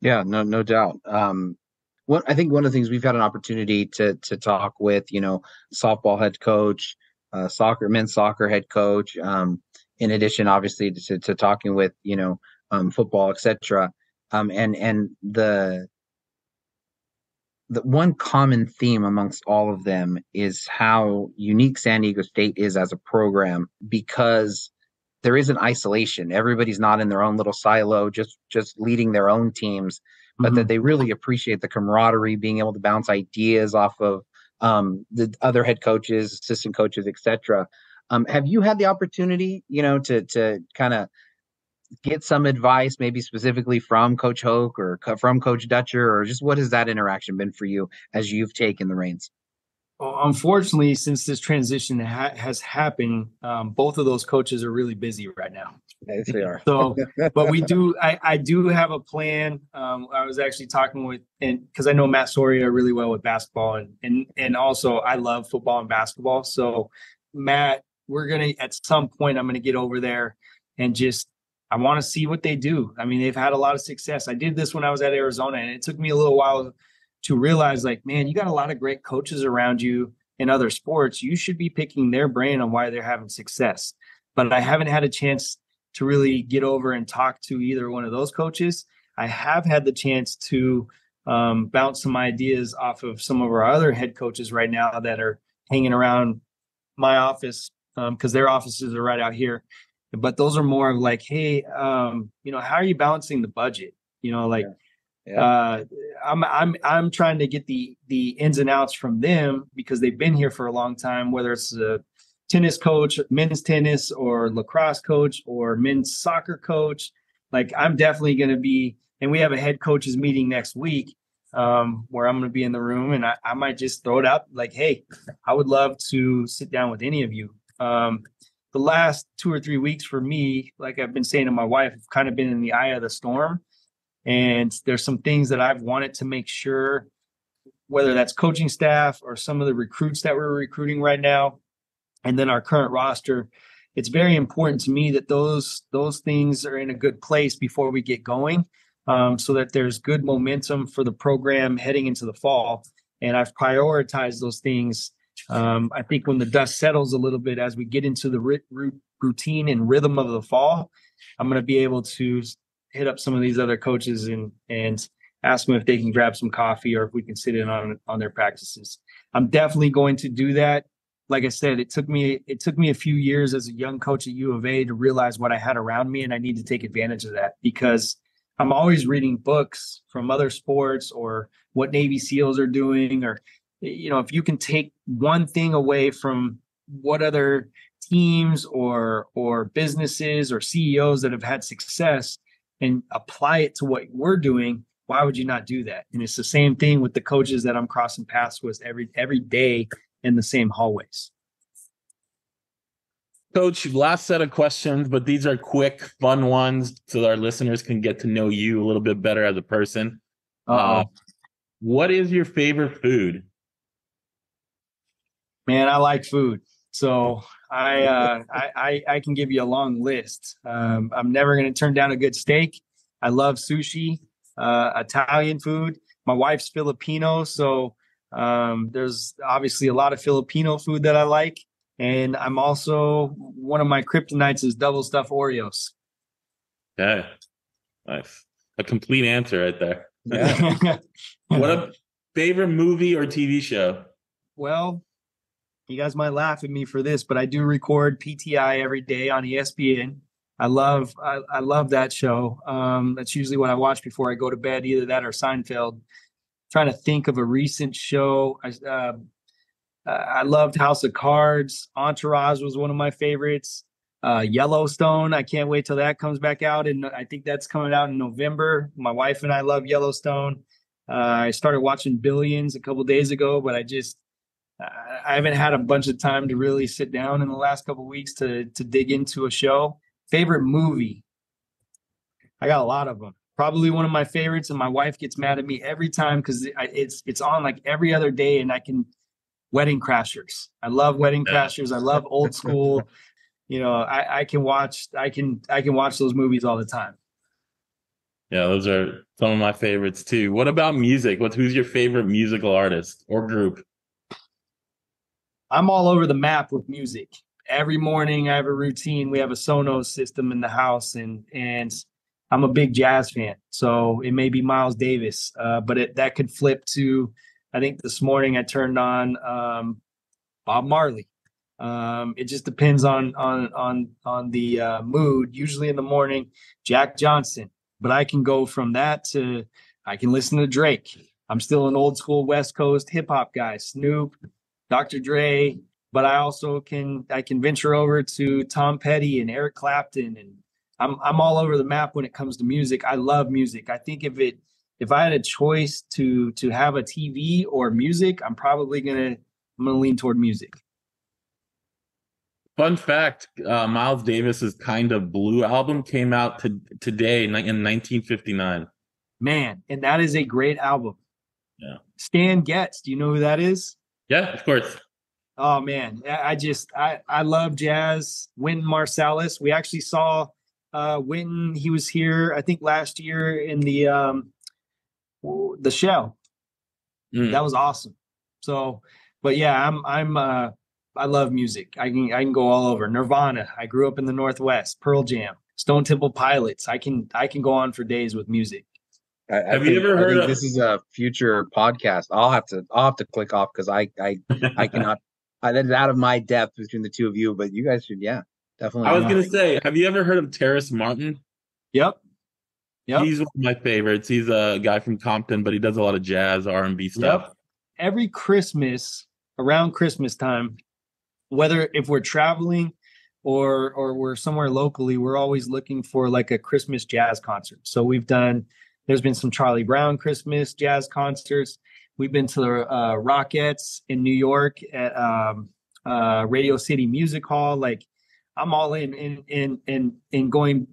Yeah, no, no doubt. Um, what I think one of the things we've had an opportunity to to talk with, you know, softball head coach, uh, soccer men's soccer head coach, um, in addition, obviously, to, to talking with you know um, football, etc. Um, and and the the one common theme amongst all of them is how unique San Diego State is as a program because there is an isolation. Everybody's not in their own little silo, just just leading their own teams, but mm-hmm. that they really appreciate the camaraderie, being able to bounce ideas off of um, the other head coaches, assistant coaches, etc. Um, have you had the opportunity, you know, to to kind of get some advice, maybe specifically from Coach Hoke or co- from Coach Dutcher, or just what has that interaction been for you as you've taken the reins? unfortunately, since this transition ha- has happened, um, both of those coaches are really busy right now. Yes, they are. So, but we do. I, I do have a plan. Um, I was actually talking with, and because I know Matt Soria really well with basketball, and and and also I love football and basketball. So, Matt, we're gonna at some point I'm gonna get over there and just I want to see what they do. I mean, they've had a lot of success. I did this when I was at Arizona, and it took me a little while to realize, like, man, you got a lot of great coaches around you in other sports. You should be picking their brain on why they're having success. But I haven't had a chance to really get over and talk to either one of those coaches. I have had the chance to um, bounce some ideas off of some of our other head coaches right now that are hanging around my office because um, their offices are right out here. But those are more of like, hey, um, you know, how are you balancing the budget? You know, like yeah. Yeah. Uh, I'm I'm I'm trying to get the the ins and outs from them because they've been here for a long time. Whether it's a tennis coach, men's tennis, or lacrosse coach, or men's soccer coach, like I'm definitely going to be. And we have a head coaches meeting next week um, where I'm going to be in the room, and I, I might just throw it out like, "Hey, I would love to sit down with any of you." Um, the last two or three weeks for me, like I've been saying to my wife, have kind of been in the eye of the storm. And there's some things that I've wanted to make sure, whether that's coaching staff or some of the recruits that we're recruiting right now, and then our current roster. It's very important to me that those those things are in a good place before we get going, um, so that there's good momentum for the program heading into the fall. And I've prioritized those things um, I think when the dust settles a little bit as we get into the routine and rhythm of the fall, I'm going to be able to hit up some of these other coaches and and ask them if they can grab some coffee or if we can sit in on on their practices. I'm definitely going to do that. Like I said, it took me it took me a few years as a young coach at U of A to realize what I had around me, and I need to take advantage of that because I'm always reading books from other sports or what Navy SEALs are doing or you know, if you can take one thing away from what other teams or or businesses or CEOs that have had success and apply it to what we're doing, why would you not do that? And it's the same thing with the coaches that I'm crossing paths with every every day in the same hallways. Coach, last set of questions, but these are quick, fun ones so our listeners can get to know you a little bit better as a person. Uh, what is your favorite food? Man, I like food. So I, uh, I, I, I can give you a long list. Um, I'm never going to turn down a good steak. I love sushi, uh, Italian food. My wife's Filipino, so um, there's obviously a lot of Filipino food that I like. And I'm also one of my kryptonites is double stuffed Oreos. Yeah, nice. A complete answer right there. Yeah. what a favorite movie or TV show? Well, you guys might laugh at me for this, but I do record PTI every day on ESPN. I love I, I love that show. Um, that's usually what I watch before I go to bed, either that or Seinfeld. Trying to think of a recent show. I uh, I loved House of Cards. Entourage was one of my favorites. Uh, Yellowstone. I can't wait till that comes back out, and I think that's coming out in November. My wife and I love Yellowstone. Uh, I started watching Billions a couple days ago, but I just I haven't had a bunch of time to really sit down in the last couple weeks to to dig into a show. Favorite movie? I got a lot of them. Probably one of my favorites, and my wife gets mad at me every time because it's it's on like every other day, and I can. Wedding Crashers. I love Wedding Crashers. I love old school. you know, I, I can watch. I can I can watch those movies all the time. Yeah, those are some of my favorites too. What about music? What's who's your favorite musical artist or group? I'm all over the map with music. Every morning I have a routine. We have a Sonos system in the house and and I'm a big jazz fan. So it may be Miles Davis, uh, but it, that could flip to I think this morning I turned on um, Bob Marley. Um, it just depends on on on on the uh, mood. Usually in the morning, Jack Johnson. But I can go from that to I can listen to Drake. I'm still an old school West Coast hip hop guy. Snoop, Dr. Dre, but I also can I can venture over to Tom Petty and Eric Clapton and I'm I'm all over the map when it comes to music. I love music. I think if it if I had a choice to to have a TV or music, I'm probably gonna I'm gonna lean toward music. Fun fact: uh, Miles Davis's "Kind of Blue" album came out to, today in 1959. Man, and that is a great album. Yeah. Stan Getz, do you know who that is? Yeah, of course. Oh man, I just I I love jazz. Wynton Marsalis. We actually saw uh Wynton. He was here, I think, last year in the um the shell. Mm. That was awesome. So, but yeah, I'm I'm uh I love music. I can I can go all over. Nirvana. I grew up in the Northwest. Pearl Jam. Stone Temple Pilots. I can I can go on for days with music. I, I Have you think- ever I heard think of- this is a future podcast? I'll have to I'll have to click off because I I I cannot. I, that's out of my depth between the two of you, but you guys should, yeah, definitely. I was yeah. gonna say, have you ever heard of Terrace Martin? Yep. Yep. He's one of my favorites. He's a guy from Compton, but he does a lot of jazz, R and B stuff. every Christmas around Christmas time, whether if we're traveling or or we're somewhere locally, we're always looking for like a Christmas jazz concert. So we've done. There's been some Charlie Brown Christmas jazz concerts. We've been to the uh, Rockettes in New York at um, uh, Radio City Music Hall. Like I'm all in in in in in going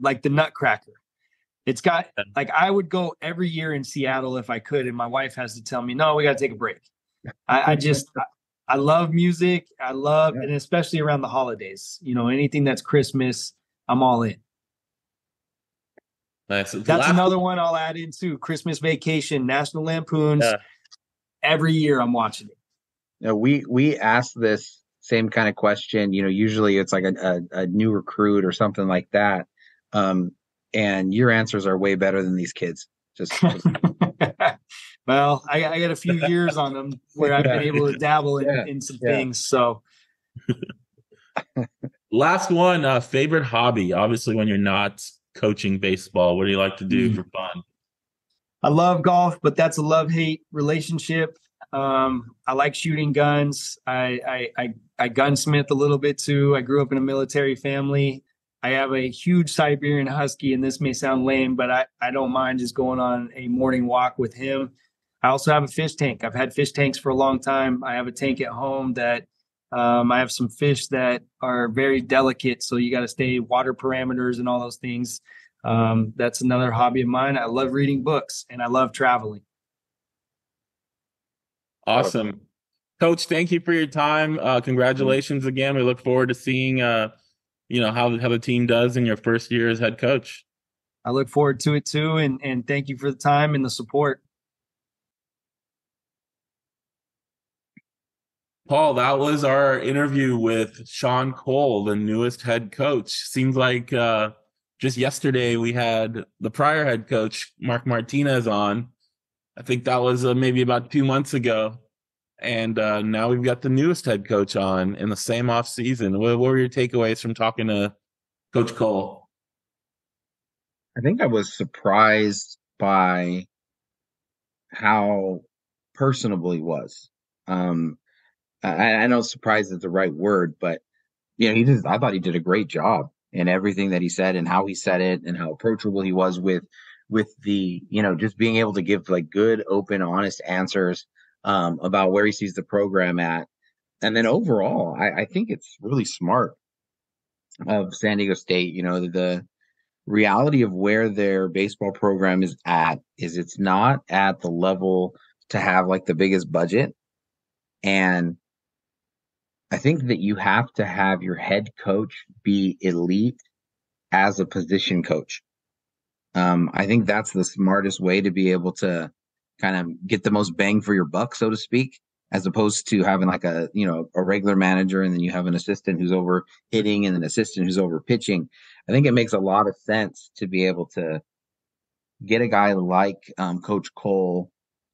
like the Nutcracker. It's got like I would go every year in Seattle if I could, and my wife has to tell me, no, we got to take a break. I, I just I, I love music. I love Yeah. and especially around the holidays. You know, anything that's Christmas, I'm all in. Nice. That's Last- another one I'll add into Christmas Vacation, National Lampoons. Yeah. Every year I'm watching it. You know, we we ask this same kind of question. You know, usually it's like a, a, a new recruit or something like that. Um, and your answers are way better than these kids. Just, just- well, I, I got a few years on them where I've been able to dabble in, Yeah. in some Yeah. things. So Last one, uh, favorite hobby. Obviously, when you're not coaching baseball, what do you like to do Mm. for fun? I love golf, but that's a love hate relationship. Um, I like shooting guns. I, I I I gunsmith a little bit too. I grew up in a military family. I have a huge Siberian Husky, and this may sound lame, but I, I don't mind just going on a morning walk with him. I also have a fish tank. I've had fish tanks for a long time. I have a tank at home that um, I have some fish that are very delicate, so you got to stay water parameters and all those things. Um, that's another hobby of mine. I love reading books and I love traveling. Awesome. Coach, thank you for your time. Uh, congratulations again. We look forward to seeing, uh, you know, how, how the team does in your first year as head coach. I look forward to it too, and and thank you for the time and the support. Paul, that was our interview with Shaun Cole, the newest head coach. Seems like uh, just yesterday we had the prior head coach, Mark Martinez, on. I think that was uh, maybe about two months ago. And uh, now we've got the newest head coach on in the same off season. What, what were your takeaways from talking to Coach Cole? I think I was surprised by how personable he was. Um, I, I know surprised is the right word, but you know, he just, I thought he did a great job in everything that he said and how he said it and how approachable he was with, with the, you know, just being able to give like good, open, honest answers, um, about where he sees the program at. And then overall, I, I think it's really smart of San Diego State, you know, the, reality of where their baseball program is at is it's not at the level to have like the biggest budget. And I think that you have to have your head coach be elite as a position coach. Um, I think that's the smartest way to be able to kind of get the most bang for your buck, so to speak, as opposed to having like a, you know, a regular manager and then you have an assistant who's over hitting and an assistant who's over pitching. I think it makes a lot of sense to be able to get a guy like um, Coach Cole,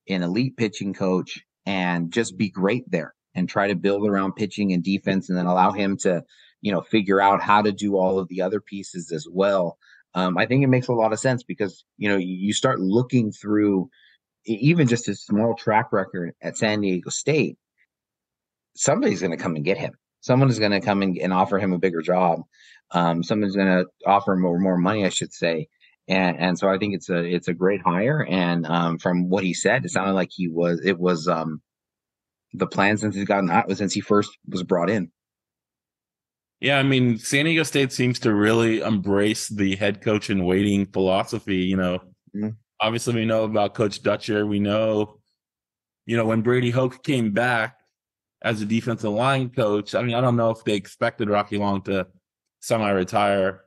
an elite pitching coach, and just be great there and try to build around pitching and defense and then allow him to, you know, figure out how to do all of the other pieces as well. Um, I think it makes a lot of sense because, you know, you, start looking through even just his small track record at San Diego State. Somebody's going to come and get him. Someone is going to come and, and offer him a bigger job um, someone's going to offer him more more money, I should say. And and so I think it's a it's a great hire. And um, from what he said, it sounded like he was it was um, the plan since he's gotten that since he first was brought in. Yeah, I mean, San Diego State seems to really embrace the head coach and waiting philosophy. You know, mm-hmm. Obviously we know about Coach Dutcher. We know, you know, when Brady Hoke came back as a defensive line coach. I mean, I don't know if they expected Rocky Long to semi-retire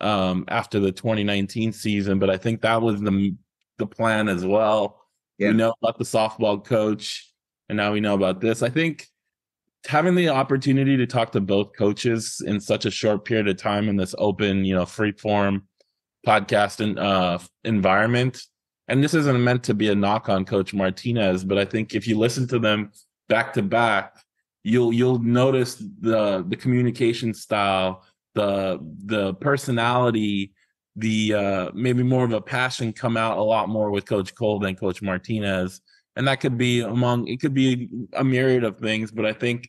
um, after the 2019 season, but I think that was the the plan as well. Yeah. We know about the softball coach, and now we know about this. I think having the opportunity to talk to both coaches in such a short period of time in this open, you know, free form podcast and uh, environment. And this isn't meant to be a knock on Coach Martinez, but I think if you listen to them back to back, you'll you'll notice the the communication style, the the personality, the uh, maybe more of a passion come out a lot more with Coach Cole than Coach Martinez. And that could be among it could be a myriad of things, but I think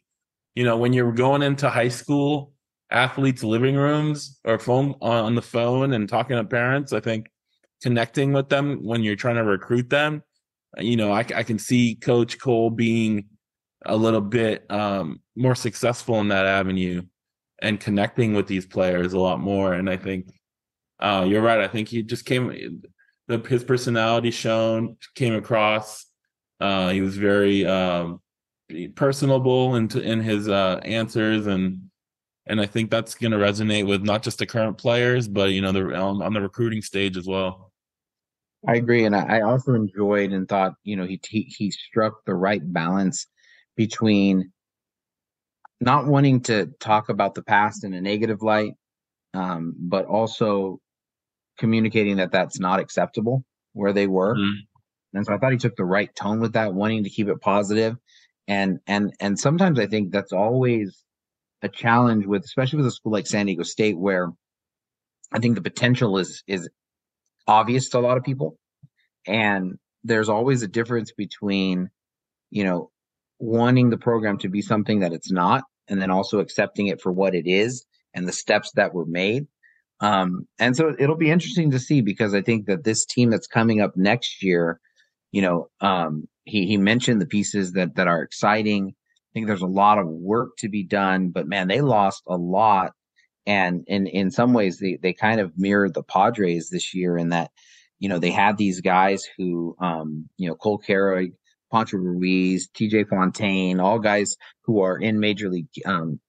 you know, when you're going into high school athletes' living rooms or phone on the phone and talking to parents, I think connecting with them when you're trying to recruit them, you know, I, I can see Coach Cole being a little bit um, more successful in that avenue and connecting with these players a lot more. And I think uh, you're right. I think he just came, the, his personality shown came across. Uh, he was very um, personable in, in his uh, answers and and I think that's going to resonate with not just the current players, but you know, the on, on the recruiting stage as well. I agree, and I also enjoyed and thought you know he he, he struck the right balance between not wanting to talk about the past in a negative light, um, but also communicating that that's not acceptable where they were. Mm-hmm. And so I thought he took the right tone with that, wanting to keep it positive and and and sometimes I think that's always a challenge with, especially with a school like San Diego State, where I think the potential is is obvious to a lot of people, and there's always a difference between, you know, wanting the program to be something that it's not, and then also accepting it for what it is and the steps that were made. Um, and so it'll be interesting to see because I think that this team that's coming up next year, you know, um, he he mentioned the pieces that that are exciting. Think there's a lot of work to be done, but man, they lost a lot. And in in some ways, they they kind of mirrored the Padres this year in that, you know, they had these guys who, um, you know, Cole Carrigg, Pancho Ruiz, T.J. Fontaine, all guys who are in major league, um,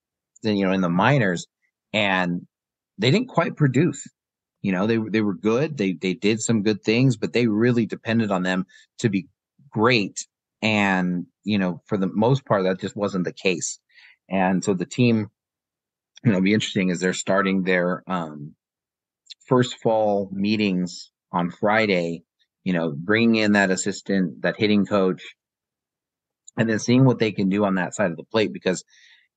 you know, in the minors, and they didn't quite produce. You know, they they were good. They they did some good things, but they really depended on them to be great. And, you know, for the most part, that just wasn't the case. And so the team, you know, be interesting is they're starting their um, first fall meetings on Friday, you know, bringing in that assistant, that hitting coach, and then seeing what they can do on that side of the plate because,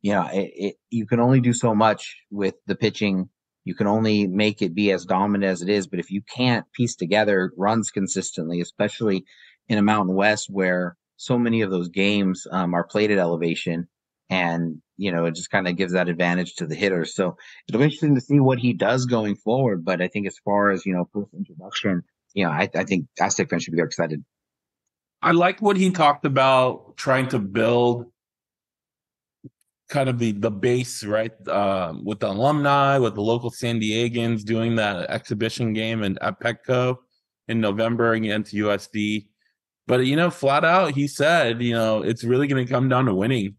you know, it, it, you can only do so much with the pitching. You can only make it be as dominant as it is. But if you can't piece together runs consistently, especially in a Mountain West where so many of those games um, are played at elevation, and you know it just kind of gives that advantage to the hitter. So it'll be interesting to see what he does going forward. But I think as far as you know, first introduction, you know, I, I think Aztec fans should be excited. I like what he talked about trying to build kind of the the base right um, with the alumni with the local san diegans doing that exhibition game and at petco in november against usd but you know, flat out, he said, you know, it's really going to come down to winning.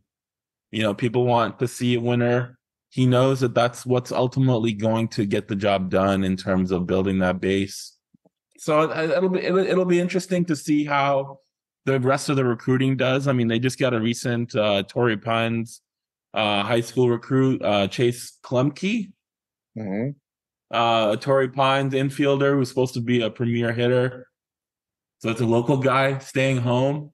You know, people want to see a winner. He knows that that's what's ultimately going to get the job done in terms of building that base. So it'll be it'll, it'll be interesting to see how the rest of the recruiting does. I mean, they just got a recent uh, Torrey Pines uh, high school recruit, uh, Chase Klemke. Mm-hmm. Uh, Torrey Pines infielder who's supposed to be a premier hitter. So it's a local guy staying home.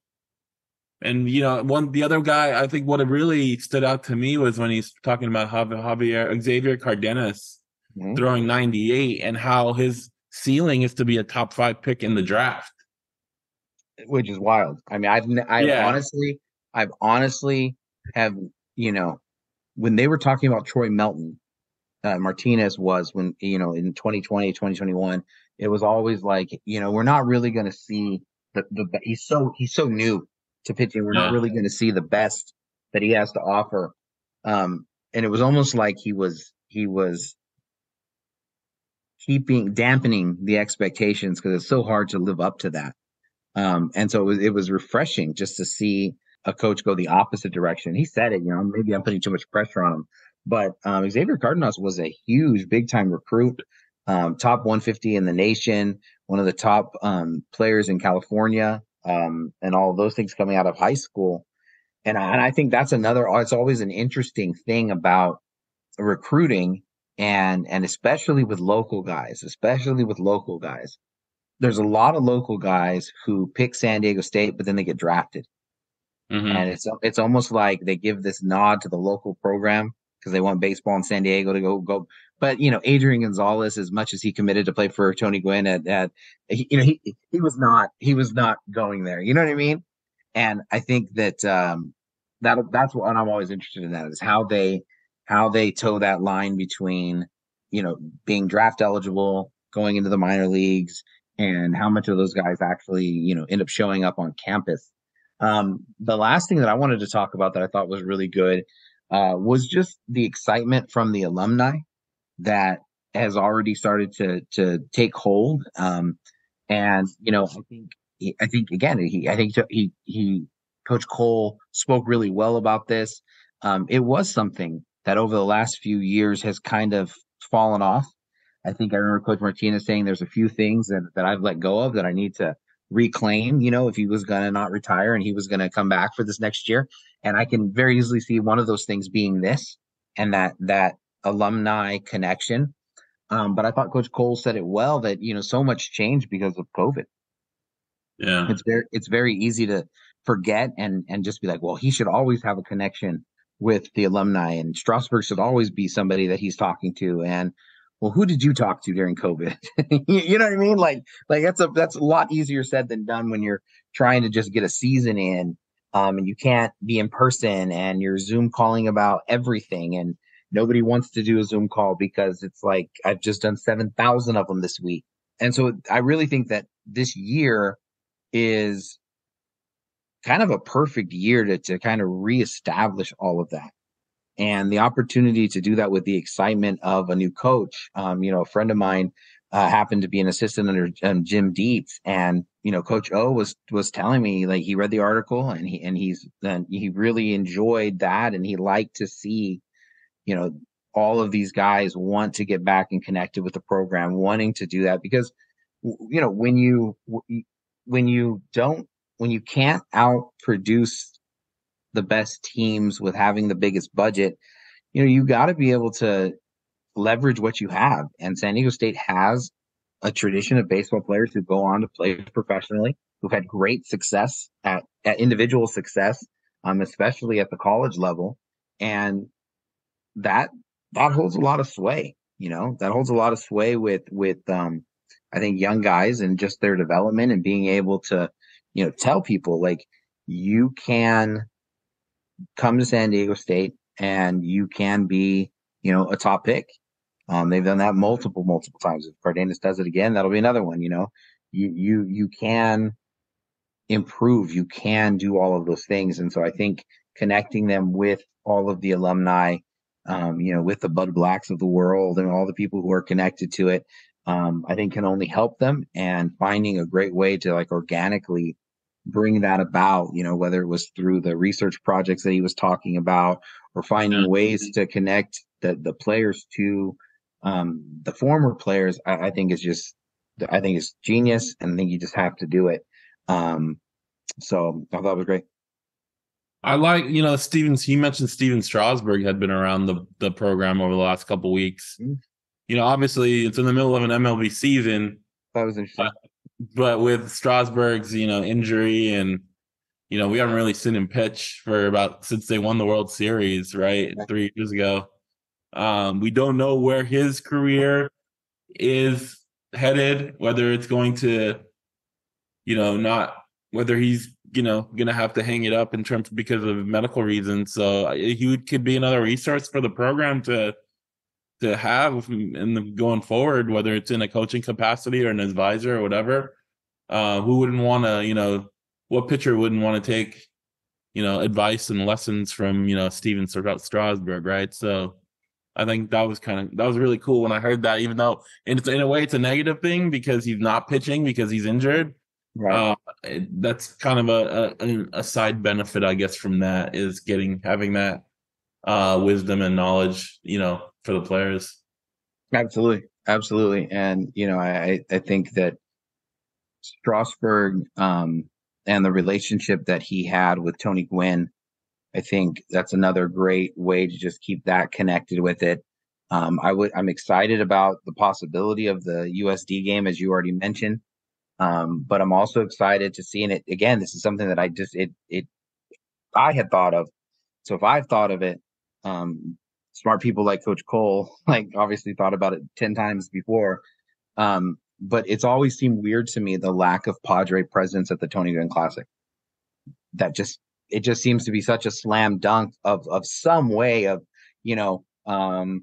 And you know, one the other guy, I think what really stood out to me was when he's talking about Javier Xavier Cardenas mm-hmm. throwing 98 and how his ceiling is to be a top five pick in the draft, which is wild. I mean, I've I yeah. honestly, I've honestly have you know, when they were talking about Troy Melton, uh, Martinez was when you know in 2020, 2021 it was always like, you know, we're not really going to see the, the, he's so, he's so new to pitching. We're Yeah. not really going to see the best that he has to offer. Um, and it was almost like he was he was keeping dampening the expectations because it's so hard to live up to that. Um, and so it was it was refreshing just to see a coach go the opposite direction. He said it, you know, maybe I'm putting too much pressure on him, but um, Xavier Cardenas was a huge, big time recruit, um, top 150 in the nation, one of the top um, players in California, um, and all those things coming out of high school. And I, and I think that's another. It's always an interesting thing about recruiting, and and especially with local guys, especially with local guys. There's a lot of local guys who pick San Diego State, but then they get drafted Mhm. and it's it's almost like they give this nod to the local program because they want baseball in San Diego to go go. But you know, Adrian Gonzalez, as much as he committed to play for Tony Gwynn, at, at you know he he was not he was not going there. You know what I mean? And I think that um, that that's what I'm always interested in. That is how they how they toe that line between you know being draft eligible, going into the minor leagues, and how much of those guys actually you know end up showing up on campus. Um, the last thing that I wanted to talk about that I thought was really good uh, was just the excitement from the alumni that has already started to to take hold. Um, and you know, I think I think again, he I think he he Coach Cole spoke really well about this. Um, it was something that over the last few years has kind of fallen off. I think I remember Coach Martinez saying there's a few things that, that I've let go of that I need to reclaim, you know, if he was going to not retire and he was going to come back for this next year. And I can very easily see one of those things being this and that, that alumni connection. Um, but I thought Coach Cole said it well that, you know, so much changed because of COVID. Yeah. It's very, it's very easy to forget and, and just be like, well, he should always have a connection with the alumni and Strasburg should always be somebody that he's talking to. And, well, who did you talk to during COVID? you know what I mean? Like, like that's a that's a lot easier said than done when you're trying to just get a season in, um, and you can't be in person, and you're Zoom calling about everything, and nobody wants to do a Zoom call because it's like I've just done seven thousand of them this week, and so I really think that this year is kind of a perfect year to to kind of reestablish all of that and the opportunity to do that with the excitement of a new coach. Um, you know, a friend of mine uh, happened to be an assistant under um, Jim Dietz, and you know, Coach O was was telling me like he read the article and he and he's then he really enjoyed that, and he liked to see, you know, all of these guys want to get back and connected with the program, wanting to do that because, you know, when you when you don't when you can't outproduce the best teams with having the biggest budget, you know, you got to be able to leverage what you have. And San Diego State has a tradition of baseball players who go on to play professionally, who've had great success at, at individual success, um, especially at the college level. And that, that holds a lot of sway, you know, that holds a lot of sway with, with, um, I think young guys and just their development and being able to, you know, tell people like you can come to San Diego State and you can be, you know, a top pick. Um, they've done that multiple, multiple times. If Cardenas does it again, that'll be another one. You know, you you you can improve. You can do all of those things, and so I think connecting them with all of the alumni, um, you know, with the Bud Blacks of the world and all the people who are connected to it, um, I think can only help them. And finding a great way to like organically bring that about, you know, whether it was through the research projects that he was talking about or finding ways to connect the, the players to um, the former players, I, I think is just, I think it's genius and I think you just have to do it. Um, so I thought it was great. I like, you know, Stevens. He mentioned Stephen Strasburg had been around the the program over the last couple weeks. Mhm. You know, obviously it's in the middle of an MLB season, That was interesting. But with Strasburg's, you know, injury and you know, we haven't really seen him pitch for about since they won the World Series, right? Three years ago. Um, we don't know where his career is headed, whether it's going to, you know, not whether he's, you know, gonna have to hang it up in terms because of medical reasons. So he would, could be another resource for the program to to have in the going forward, whether it's in a coaching capacity or an advisor or whatever. Uh, who wouldn't want to, you know, what pitcher wouldn't want to take you know, advice and lessons from, you know, Stephen Strasburg, right? So I think that was kind of that was really cool when I heard that, even though it's in a way it's a negative thing because he's not pitching because he's injured. Right. Uh, it, that's kind of a, a, a side benefit, I guess, from that is getting having that uh, wisdom and knowledge, you know, for the players. Absolutely, absolutely, and you know, I I think that Strasburg um, and the relationship that he had with Tony Gwynn, I think that's another great way to just keep that connected with it. Um, I would, I'm excited about the possibility of the USD game, as you already mentioned. Um, but I'm also excited to see, and it again, this is something that I just, it, it, I had thought of. So if I've thought of it, um, smart people like Coach Cole, like obviously thought about it 10 times before. Um, but it's always seemed weird to me the lack of Padre presence at the Tony Gwynn Classic. That just it just seems to be such a slam dunk of of some way of you know um,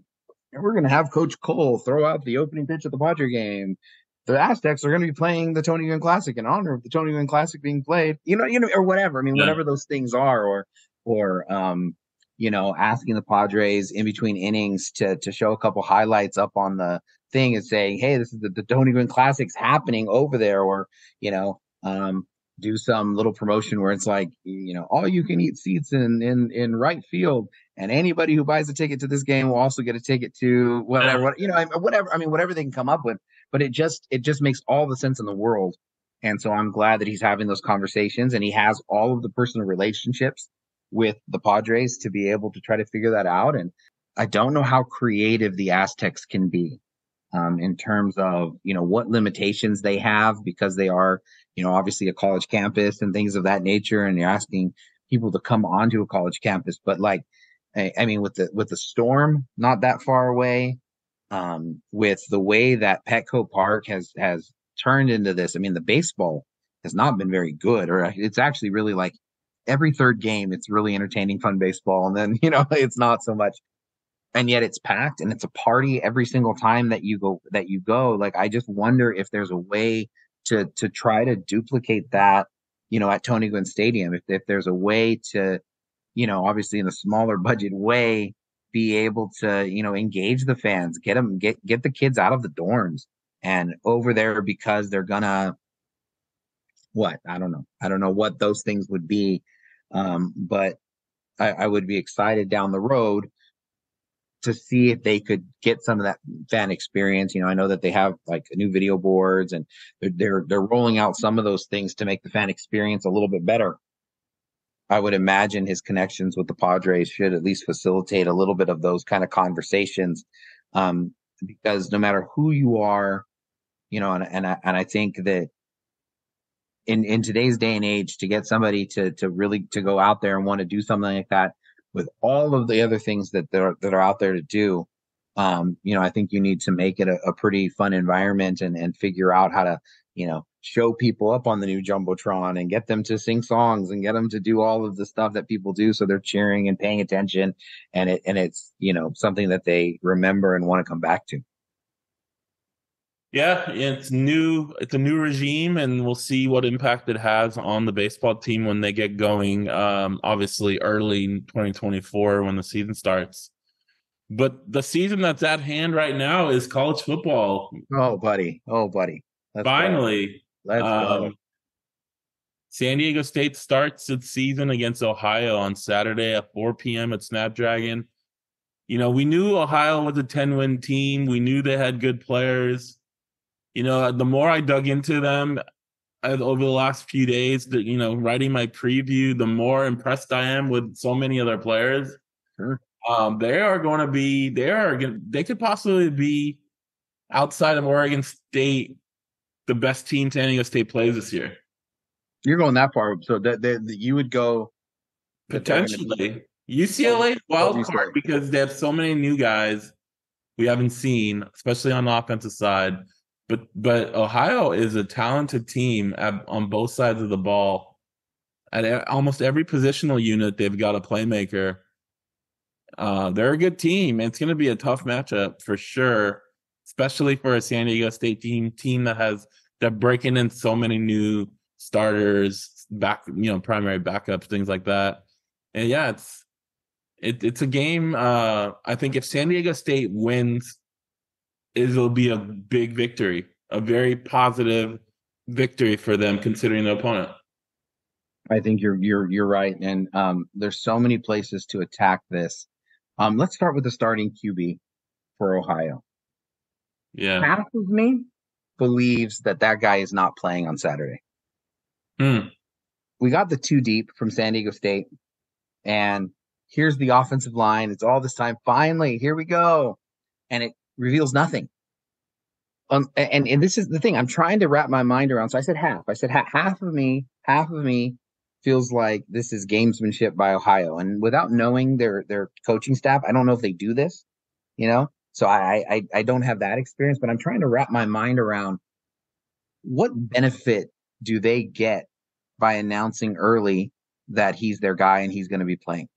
we're going to have Coach Cole throw out the opening pitch of the Padre game. The Aztecs are going to be playing the Tony Gwynn Classic in honor of the Tony Gwynn Classic being played. You know, you know, or whatever. I mean, yeah. whatever those things are, or or um, you know, asking the Padres in between innings to to show a couple highlights up on the thing and saying, "Hey, this is the, the Tony Gwynn Classics happening over there," or you know, um, do some little promotion where it's like, you know, all you can eat seats in in in right field, and anybody who buys a ticket to this game will also get a ticket to whatever, you know, whatever. I mean, whatever they can come up with, but it just it just makes all the sense in the world. And so I'm glad that he's having those conversations and he has all of the personal relationships with the Padres to be able to try to figure that out. And I don't know how creative the Aztecs can be um, in terms of, you know, what limitations they have because they are, you know, obviously a college campus and things of that nature. And you're asking people to come onto a college campus. But like, I, I mean, with the, with the storm not that far away, um, with the way that Petco Park has, has turned into this, I mean, the baseball has not been very good, or it's actually really like every third game, it's really entertaining, fun baseball. And then, you know, it's not so much. And yet it's packed and it's a party every single time that you go, that you go. Like, I just wonder if there's a way to, to try to duplicate that, you know, at Tony Gwynn Stadium. If, if there's a way to, you know, obviously in a smaller budget way, be able to, you know, engage the fans, get them, get, get the kids out of the dorms and over there because they're gonna, what? I don't know. I don't know what those things would be um, but I, I would be excited down the road to see if they could get some of that fan experience. You know, I know that they have like new video boards and they're, they're, they're rolling out some of those things to make the fan experience a little bit better. I would imagine his connections with the Padres should at least facilitate a little bit of those kind of conversations. Um, because no matter who you are, you know, and, and I, and I think that in in today's day and age to get somebody to to really to go out there and want to do something like that with all of the other things that there that are out there to do um you know i think you need to make it a, a pretty fun environment and and figure out how to you know show people up on the new jumbotron and get them to sing songs and get them to do all of the stuff that people do so they're cheering and paying attention and it and it's you know something that they remember and want to come back to yeah, it's new. It's a new regime, and we'll see what impact it has on the baseball team when they get going. Um, obviously, early 2024 when the season starts. But the season that's at hand right now is college football. Oh, buddy! Oh, buddy! Let's Finally, go. let's um, go. San Diego State starts its season against Ohio on Saturday at 4 p.m. at Snapdragon. You know, we knew Ohio was a 10 win team. We knew they had good players you know, the more I dug into them uh, over the last few days, the, you know, writing my preview, the more impressed I am with so many other players. Sure. Um, they are going to be, they are, they could possibly be outside of Oregon State, the best team San Diego State plays this year. You're going that far, so that, that, that you would go potentially UCLA wild card because they have so many new guys we haven't seen, especially on the offensive side. But but Ohio is a talented team at, on both sides of the ball. At almost every positional unit, they've got a playmaker. Uh, they're a good team. It's going to be a tough matchup for sure, especially for a San Diego State team team that has they're breaking in so many new starters, back, you know, primary backups, things like that. And yeah, it's it, it's a game. Uh, I think if San Diego State wins, it'll be a big victory, a very positive victory for them considering the opponent. I think you're you're you're right, and um, there's so many places to attack this. Um, let's start with the starting QB for Ohio. Yeah, half of me believes that that guy is not playing on Saturday. Mm. We got the two deep from San Diego State, and here's the offensive line. It's all this time. Finally, here we go, and it reveals nothing. Um, and and this is the thing. I'm trying to wrap my mind around. So I said half. I said ha- half of me, half of me feels like this is gamesmanship by Ohio. And without knowing their their coaching staff, I don't know if they do this. You know, so I, I, I don't have that experience, but I'm trying to wrap my mind around what benefit do they get by announcing early that he's their guy and he's going to be playing.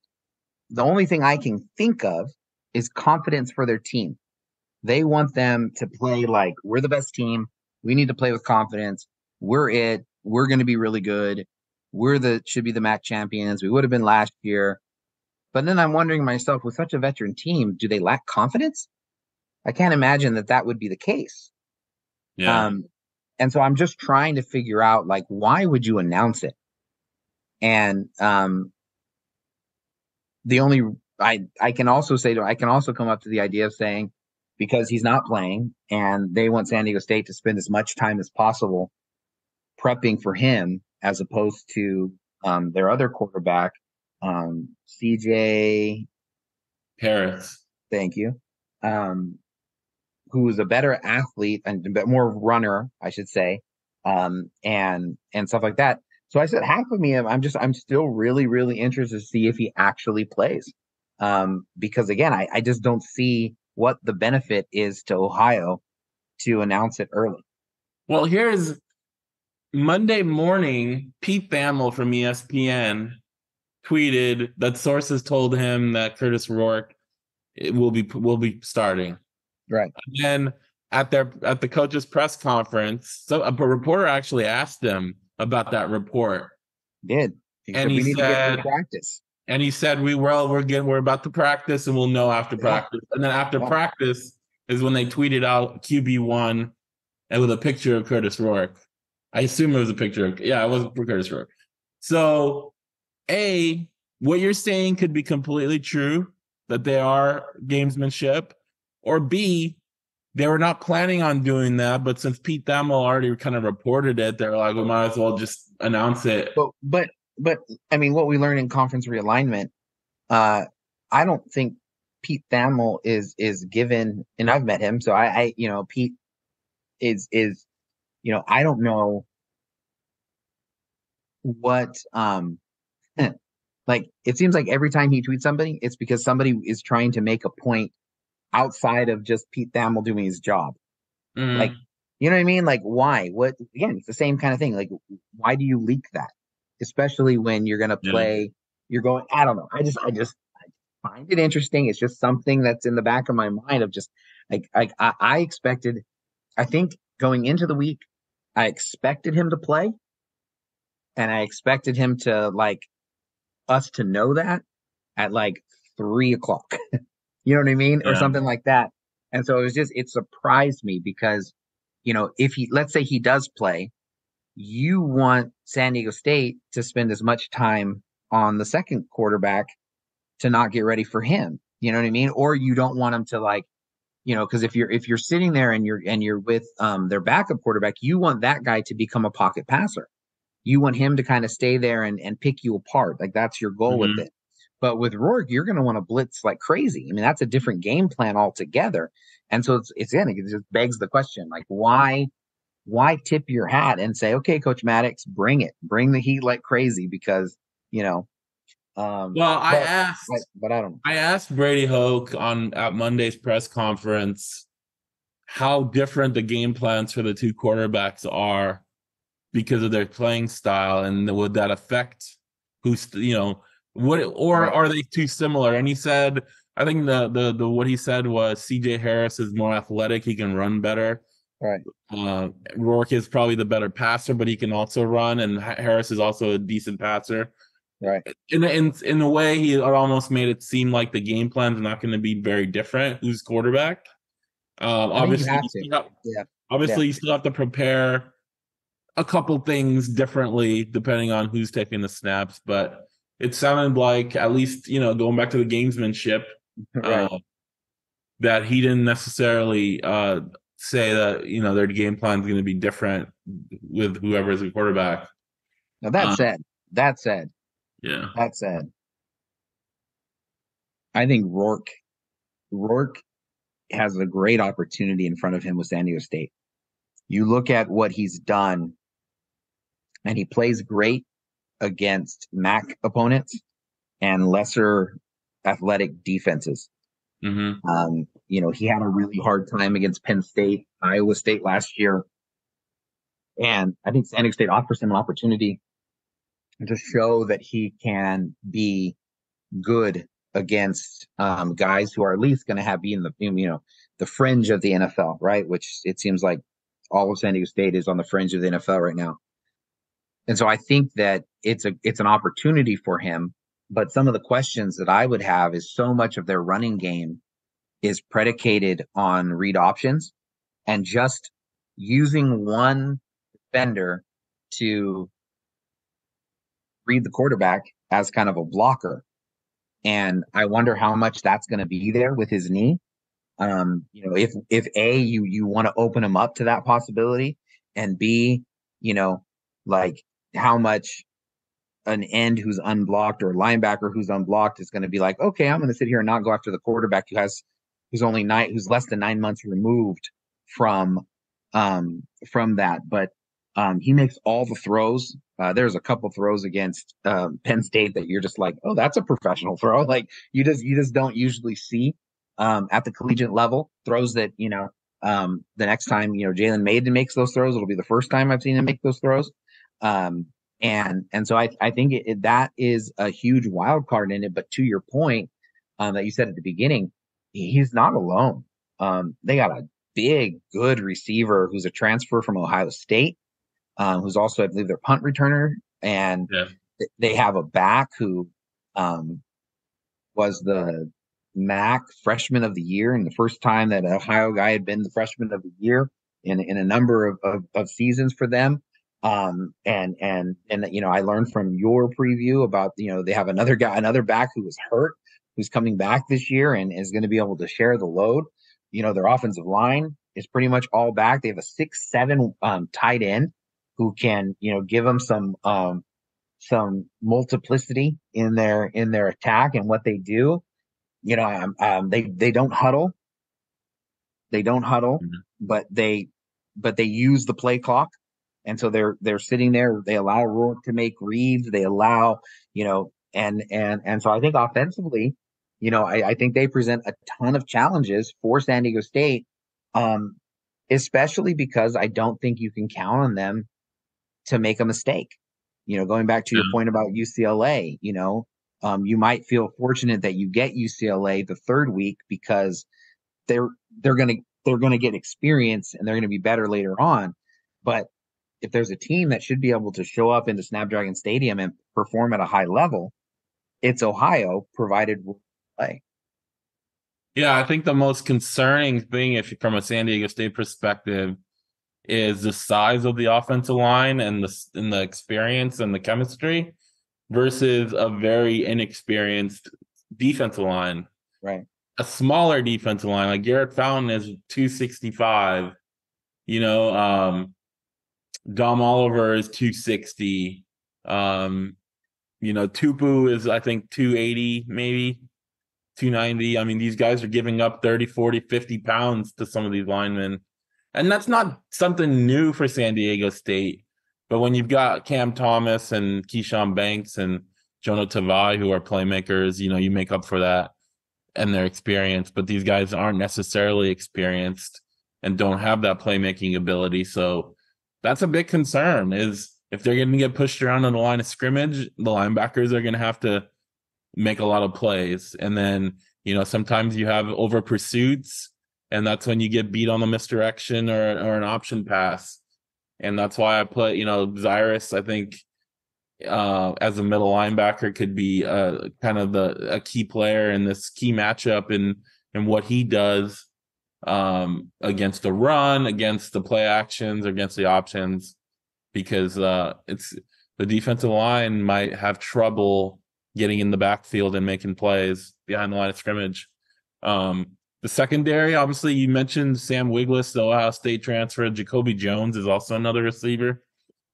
The only thing I can think of is confidence for their team. They want them to play like we're the best team. We need to play with confidence. We're it. We're going to be really good. We're the should be the MAC champions. We would have been last year. But then I'm wondering myself, with such a veteran team, do they lack confidence? I can't imagine that that would be the case. Yeah. Um, and so I'm just trying to figure out like why would you announce it? And um, the only I I can also say to I can also come up to the idea of saying because he's not playing and they want San Diego State to spend as much time as possible prepping for him as opposed to um, their other quarterback, um, CJ Harris. Thank you. Um, who is a better athlete and a more runner, I should say, um, and and stuff like that. So I said half of me, I'm just I'm still really really interested to see if he actually plays, um, because again, I, I just don't see what the benefit is to Ohio to announce it early. Well, here's Monday morning. Pete Thamel from ESPN tweeted that sources told him that Kurtis Rourke will be will be starting. Right. And then at their at the coaches press conference, so a reporter actually asked him about that report. Did and he said practice. And he said, "We well, we're getting we're about to practice, and we'll know after practice." And then after yeah. practice is when they tweeted out QB one, and with a picture of Kurtis Rourke. I assume it was a picture of yeah, it was for Kurtis Rourke. So, a what you're saying could be completely true that they are gamesmanship, or B, they were not planning on doing that, but since Pete Thamel already kind of reported it, they're like, we might as well just announce it. But but but I mean, what we learned in conference realignment, uh, I don't think Pete Thamel is is given, and I've met him, so I, I you know Pete is is you know I don't know what um like it seems like every time he tweets somebody, it's because somebody is trying to make a point outside of just Pete Thamel doing his job. Mm. Like, you know what I mean? Like, why? What? Again, it's the same kind of thing. Like, why do you leak that? Especially when you're gonna play. Yeah. You're going. I don't know. I just, I just I find it interesting. It's just something that's in the back of my mind of just like, like I, I expected. I think going into the week, I expected him to play, and I expected him to like us to know that at like three o'clock. You know what I mean? Yeah. Or something like that. And so it was just, it surprised me because, you know, if he, let's say he does play, you want San Diego State to spend as much time on the second quarterback to not get ready for him. You know what I mean? Or you don't want him to like, you know, because if you're if you're sitting there and you're and you're with um their backup quarterback, you want that guy to become a pocket passer. You want him to kind of stay there and, and pick you apart. Like that's your goal mm-hmm. with it. But with Rourke, you're going to want to blitz like crazy. I mean, that's a different game plan altogether. And so it's, it's again, it just begs the question, like, why, why tip your hat and say, okay, Coach Mattix, bring it, bring the heat like crazy because, you know, um, well, I asked, but, but I don't know. I asked Brady Hoke on at Monday's press conference how different the game plans for the two quarterbacks are because of their playing style, and would that affect who's you know what or right. are they too similar? And he said, I think the the the what he said was CJ Harris is more athletic, he can run better. Right. Uh, Rourke is probably the better passer, but he can also run, and Harris is also a decent passer. Right. In in in a way, he almost made it seem like the game plan's not going to be very different. Who's quarterback? Um, obviously, you you have, yeah. Obviously, Yeah. you still have to prepare a couple things differently depending on who's taking the snaps, but it sounded like at least you know going back to the gamesmanship Right. uh, that he didn't necessarily uh, say that you know their game plan is going to be different with whoever is the quarterback. now that uh, said, that said, Yeah, that said, I think Rourke, Rourke has a great opportunity in front of him with San Diego State. You look at what he's done, and he plays great against MAC opponents and lesser athletic defenses. hmm Um, you know, he had a really hard time against Penn State, Iowa State last year. And I think San Diego State offers him an opportunity to show that he can be good against um, guys who are at least going to have be in the you know the fringe of the NFL, right? Which it seems like all of San Diego State is on the fringe of the NFL right now. And so I think that it's a it's an opportunity for him. But some of the questions that I would have is so much of their running game is predicated on read options and just using one defender to read the quarterback as kind of a blocker. And I wonder how much that's going to be there with his knee. Um, you know, if, if A, you, you want to open him up to that possibility and B, you know, like how much an end who's unblocked or a linebacker who's unblocked is going to be like, okay, I'm going to sit here and not go after the quarterback who has, who's only nine, who's less than nine months removed from, um, from that. But, um, he makes all the throws. Uh, there's a couple throws against, um, Penn State that you're just like, oh, that's a professional throw. Like you just, you just don't usually see, um, at the collegiate level throws that, you know, um, the next time, you know, Jalen Mayden makes those throws, it'll be the first time I've seen him make those throws. Um, and and so I I think it, it, that is a huge wild card in it. But to your point um, that you said at the beginning, he's not alone. Um, they got a big, good receiver who's a transfer from Ohio State, um, who's also I believe their punt returner, and Yeah. th- they have a back who um, was the MAC freshman of the year, and the first time that an Ohio guy had been the freshman of the year in in a number of, of, of seasons for them. Um, and, and, and, you know, I learned from your preview about, you know, they have another guy, another back who was hurt, who's coming back this year and is going to be able to share the load. You know, their offensive line is pretty much all back. They have a six, seven, um, tight end who can, you know, give them some, um, some multiplicity in their, in their attack and what they do. You know, um, um they, they don't huddle. They don't huddle, Mhm. but they, but they use the play clock. And so they're they're sitting there. They allow Rourke to make reads. They allow, you know, and and and so I think offensively, you know, I, I think they present a ton of challenges for San Diego State, um, especially because I don't think you can count on them to make a mistake. You know, going back to your point about UCLA, you know, um, you might feel fortunate that you get UCLA the third week because they're they're gonna they're gonna get experience and they're gonna be better later on. But if there's a team that should be able to show up into Snapdragon Stadium and perform at a high level, it's Ohio, provided play. Yeah, I think the most concerning thing, if from a San Diego State perspective, is the size of the offensive line and the and the experience and the chemistry versus a very inexperienced defensive line. Right. A smaller defensive line, like Garrett Fountain is 265. You know, um Dom Oliver is 260. Um, you know, Tupu is I think 280, maybe 290. I mean, these guys are giving up 30, 40, 50 pounds to some of these linemen. And that's not something new for San Diego State. But when you've got Cam Thomas and Keyshawn Banks and Jonah Tavai who are playmakers, you know, you make up for that and their experience. But these guys aren't necessarily experienced and don't have that playmaking ability. So that's a big concern is if they're going to get pushed around on the line of scrimmage, the linebackers are going to have to make a lot of plays. And then, you know, sometimes you have over pursuits and that's when you get beat on the misdirection or or an option pass, and that's why I put you know Zyrus. I think uh, as a middle linebacker could be uh, kind of the a key player in this key matchup and and what he does um, against the run, against the play actions, against the options, because uh, it's the defensive line might have trouble getting in the backfield and making plays behind the line of scrimmage. Um, the secondary, obviously, you mentioned Sam Wiglusz, the Ohio State transfer. Jacoby Jones is also another receiver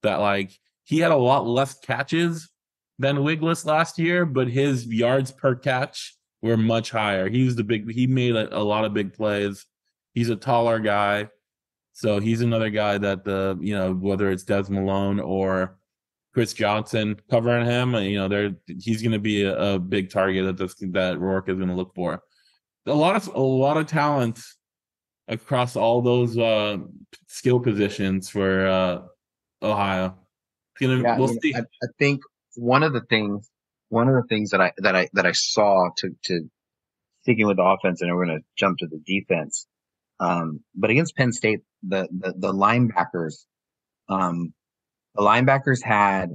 that like he had a lot less catches than Wiglusz last year, but his yards per catch were much higher. He was the big. He made a, a lot of big plays. He's a taller guy, so he's another guy that the you know whether it's Des Malone or Chris Johnson covering him, you know, they're he's going to be a, a, big target that this that Rourke is going to look for. A lot of a lot of talent across all those uh, skill positions for uh, Ohio. Gonna, yeah, we'll I, mean, I, I, think one of the things, one of the things that I that I that I saw to to sticking with the offense, and we're going to jump to the defense. Um, but against Penn State, the the, the linebackers, um, the linebackers had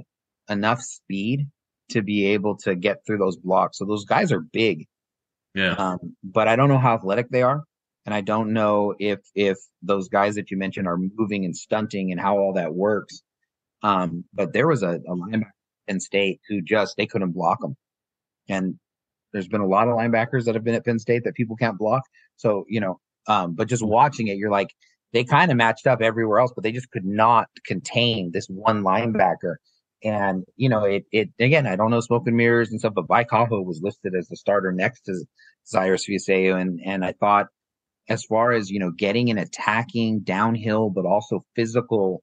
enough speed to be able to get through those blocks. So those guys are big. Yeah. Um, but I don't know how athletic they are. And I don't know if, if those guys that you mentioned are moving and stunting and how all that works. Um, but there was a, a linebacker in state who just, they couldn't block them. And there's been a lot of linebackers that have been at Penn State that people can't block. So, you know, um, but just watching it, you're like, they kind of matched up everywhere else, but they just could not contain this one linebacker. And, you know, it, it, again, I don't know smoke and mirrors and stuff, but Vaikaho was listed as the starter next to Zyrus Fiaseu. And, and I thought as far as, you know, getting an attacking downhill, but also physical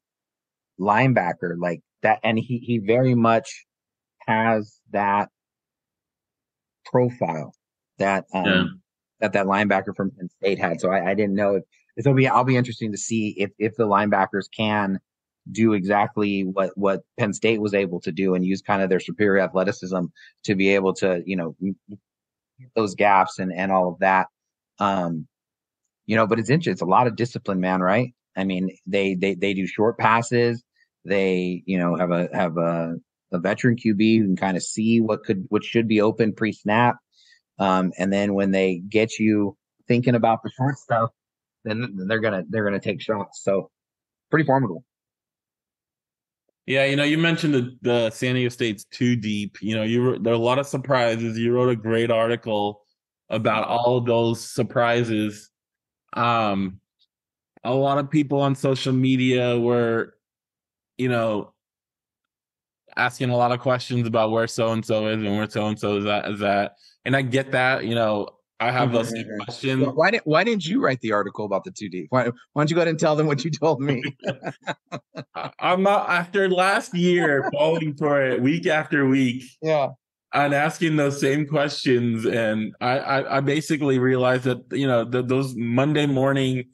linebacker like that. And he, he very much has that profile that, um, yeah. that that linebacker from Penn State had. So I, I didn't know if, it'll be, I'll be interesting to see if, if the linebackers can do exactly what, what Penn State was able to do and use kind of their superior athleticism to be able to, you know, those gaps and, and all of that. Um, you know, but it's interesting. It's a lot of discipline, man, right? I mean, they, they, they do short passes. They, you know, have a, have a, a veteran QB who can kind of see what could, what should be open pre snap. Um, and then when they get you thinking about the short stuff, then they're to, they're to take shots. So pretty formidable. Yeah, you know, you mentioned the, the San Diego State's too deep. You know, you there are a lot of surprises. You wrote a great article about all of those surprises. Um, a lot of people on social media were, you know, asking a lot of questions about where so and so is and where so and so is that is that. And I get that, you know, I have those questions. Why didn't Why didn't you write the article about the two D? Why, why don't you go ahead and tell them what you told me? I'm not after last year falling for it week after week. Yeah, and asking those same questions, and I I, I basically realized that you know the, those Monday morning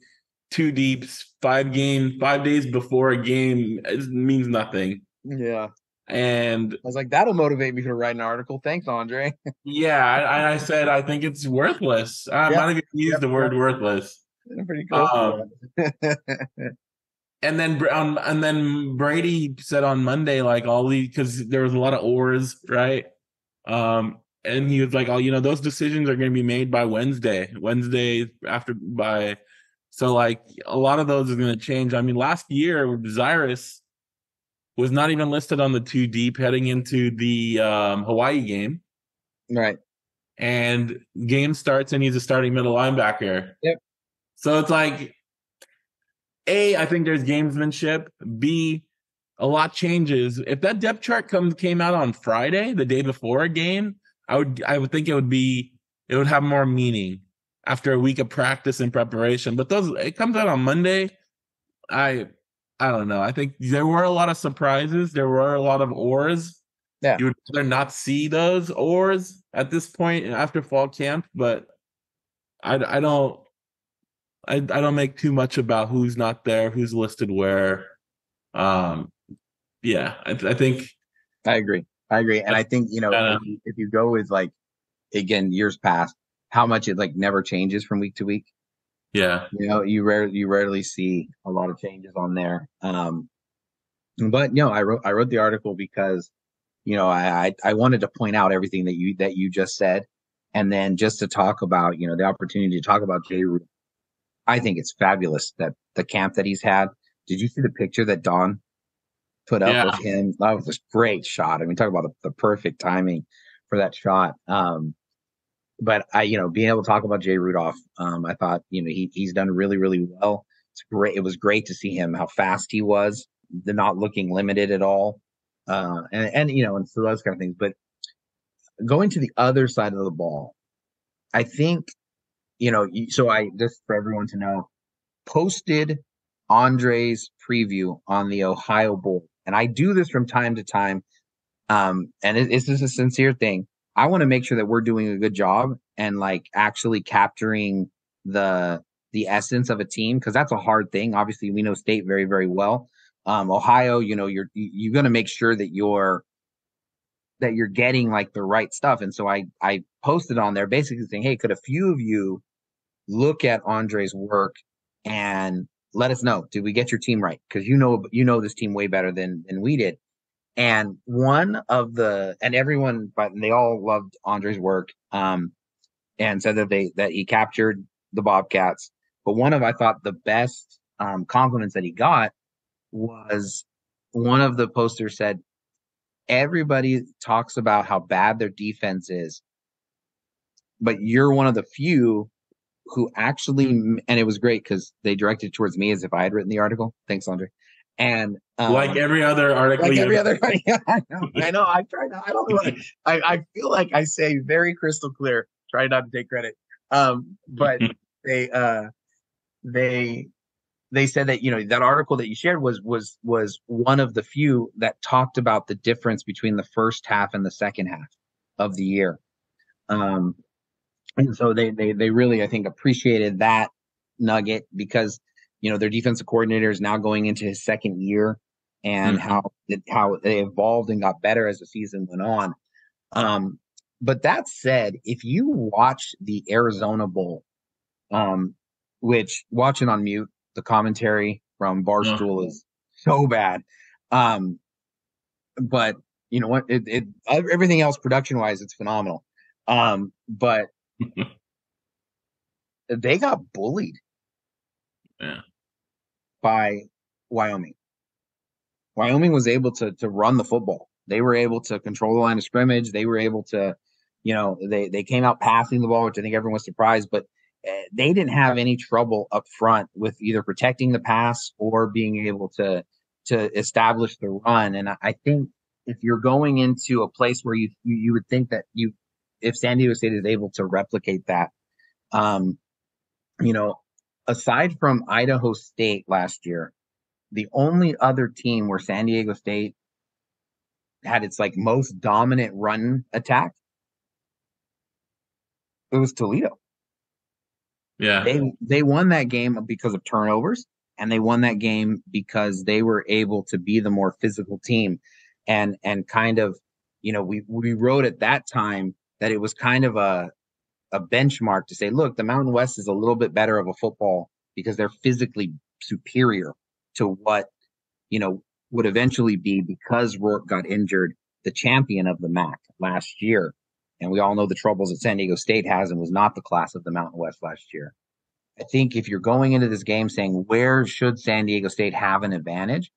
two deeps, five game, five days before a game means nothing. Yeah. And I was like, that'll motivate me to write an article. Thanks, Andre. yeah, I, I, said I think it's worthless. I yeah. might even use the word worthless. Pretty cool. Um, and then um, and then Brady said on Monday, like all the because there was a lot of ors, right? Um, and he was like, "Oh, you know, those decisions are going to be made by Wednesday. Wednesday after by." So like a lot of those are going to change. I mean, last year with Zyrus was not even listed on the two deep heading into the um, Hawaii game. Right. And game starts and he's a starting middle linebacker. Yep. So it's like, A, I think there's gamesmanship. B, a lot changes. If that depth chart comes came out on Friday, the day before a game, I would I would think it would be it would have more meaning after a week of practice and preparation. But those it comes out on Monday. I I don't know. I think there were a lot of surprises. There were a lot of ors. Yeah. You would rather not see those ors at this point after fall camp, but I, I don't I, I don't make too much about who's not there, who's listed where. Um, yeah, I, I think I agree. I agree, and I think you know uh, if, you, if you go with like again years past, how much it like never changes from week to week. Yeah. You know, you rarely you rarely see a lot of changes on there. Um, but you know, I wrote I wrote the article because you know I, I I wanted to point out everything that you that you just said, and then just to talk about you know the opportunity to talk about Jay Root. I think it's fabulous that the camp that he's had. Did you see the picture that Don put up Yeah. with him? That was a great shot. I mean, talk about the, the perfect timing for that shot. Um, but I, you know, being able to talk about Jay Rudolph, um, I thought, you know, he, he's done really, really well. It's great. It was great to see him, how fast he was, the not looking limited at all. Uh, and, and, you know, and so those kind of things. But going to the other side of the ball, I think, you know, so I, just for everyone to know, posted Andre's preview on the Ohio Bowl. And I do this from time to time. Um, and it, it's just a sincere thing. I want to make sure that we're doing a good job and like actually capturing the the essence of a team because that's a hard thing. Obviously, we know state very very well. Um, Ohio, you know, you're you- you're going to make sure that you're that you're getting like the right stuff. And so I I posted on there basically saying, hey, could a few of you look at Andre's work and let us know. Did we get your team right? Because you know you know this team way better than than we did. And one of the and everyone, but they all loved Andre's work, um, and said that they that he captured the Bobcats. But one of I thought the best um, compliments that he got was one of the posters said, "Everybody talks about how bad their defense is, but you're one of the few who actually." And it was great because they directed towards me as if I had written the article. Thanks, Andre. And um, like every other article. like every other yeah, I know, I know. I try not. I don't know. I, I feel like I say very crystal clear. Try not to take credit. Um, but they uh they they said that you know that article that you shared was was was one of the few that talked about the difference between the first half and the second half of the year. Um, and so they they they really I think appreciated that nugget because you know their defensive coordinator is now going into his second year and Mhm. how how they evolved and got better as the season went on. Um, but that said, if you watch the Arizona Bowl, um, which watching on mute, the commentary from Barstool is so bad. Um, but you know what? It, it everything else production wise, it's phenomenal. Um, but they got bullied Yeah. By Wyoming. Wyoming was able to to run the football. They were able to control the line of scrimmage. They were able to, you know, they they came out passing the ball, which I think everyone was surprised, but uh, they didn't have any trouble up front with either protecting the pass or being able to to establish the run. And I, I think if you're going into a place where you you, you would think that you if San Diego State is able to replicate that, um, you know, aside from Idaho State last year, the only other team where San Diego State had its like most dominant run attack, it was Toledo. Yeah. They they won that game because of turnovers, and they won that game because they were able to be the more physical team, and and kind of, you know, we we wrote at that time that it was kind of a a benchmark to say, look, the Mountain West is a little bit better of a football because they're physically superior to what you know would eventually be because Rourke got injured, the champion of the MAC last year. And we all know the troubles that San Diego State has and was not the class of the Mountain West last year. I think if you're going into this game saying where should San Diego State have an advantage,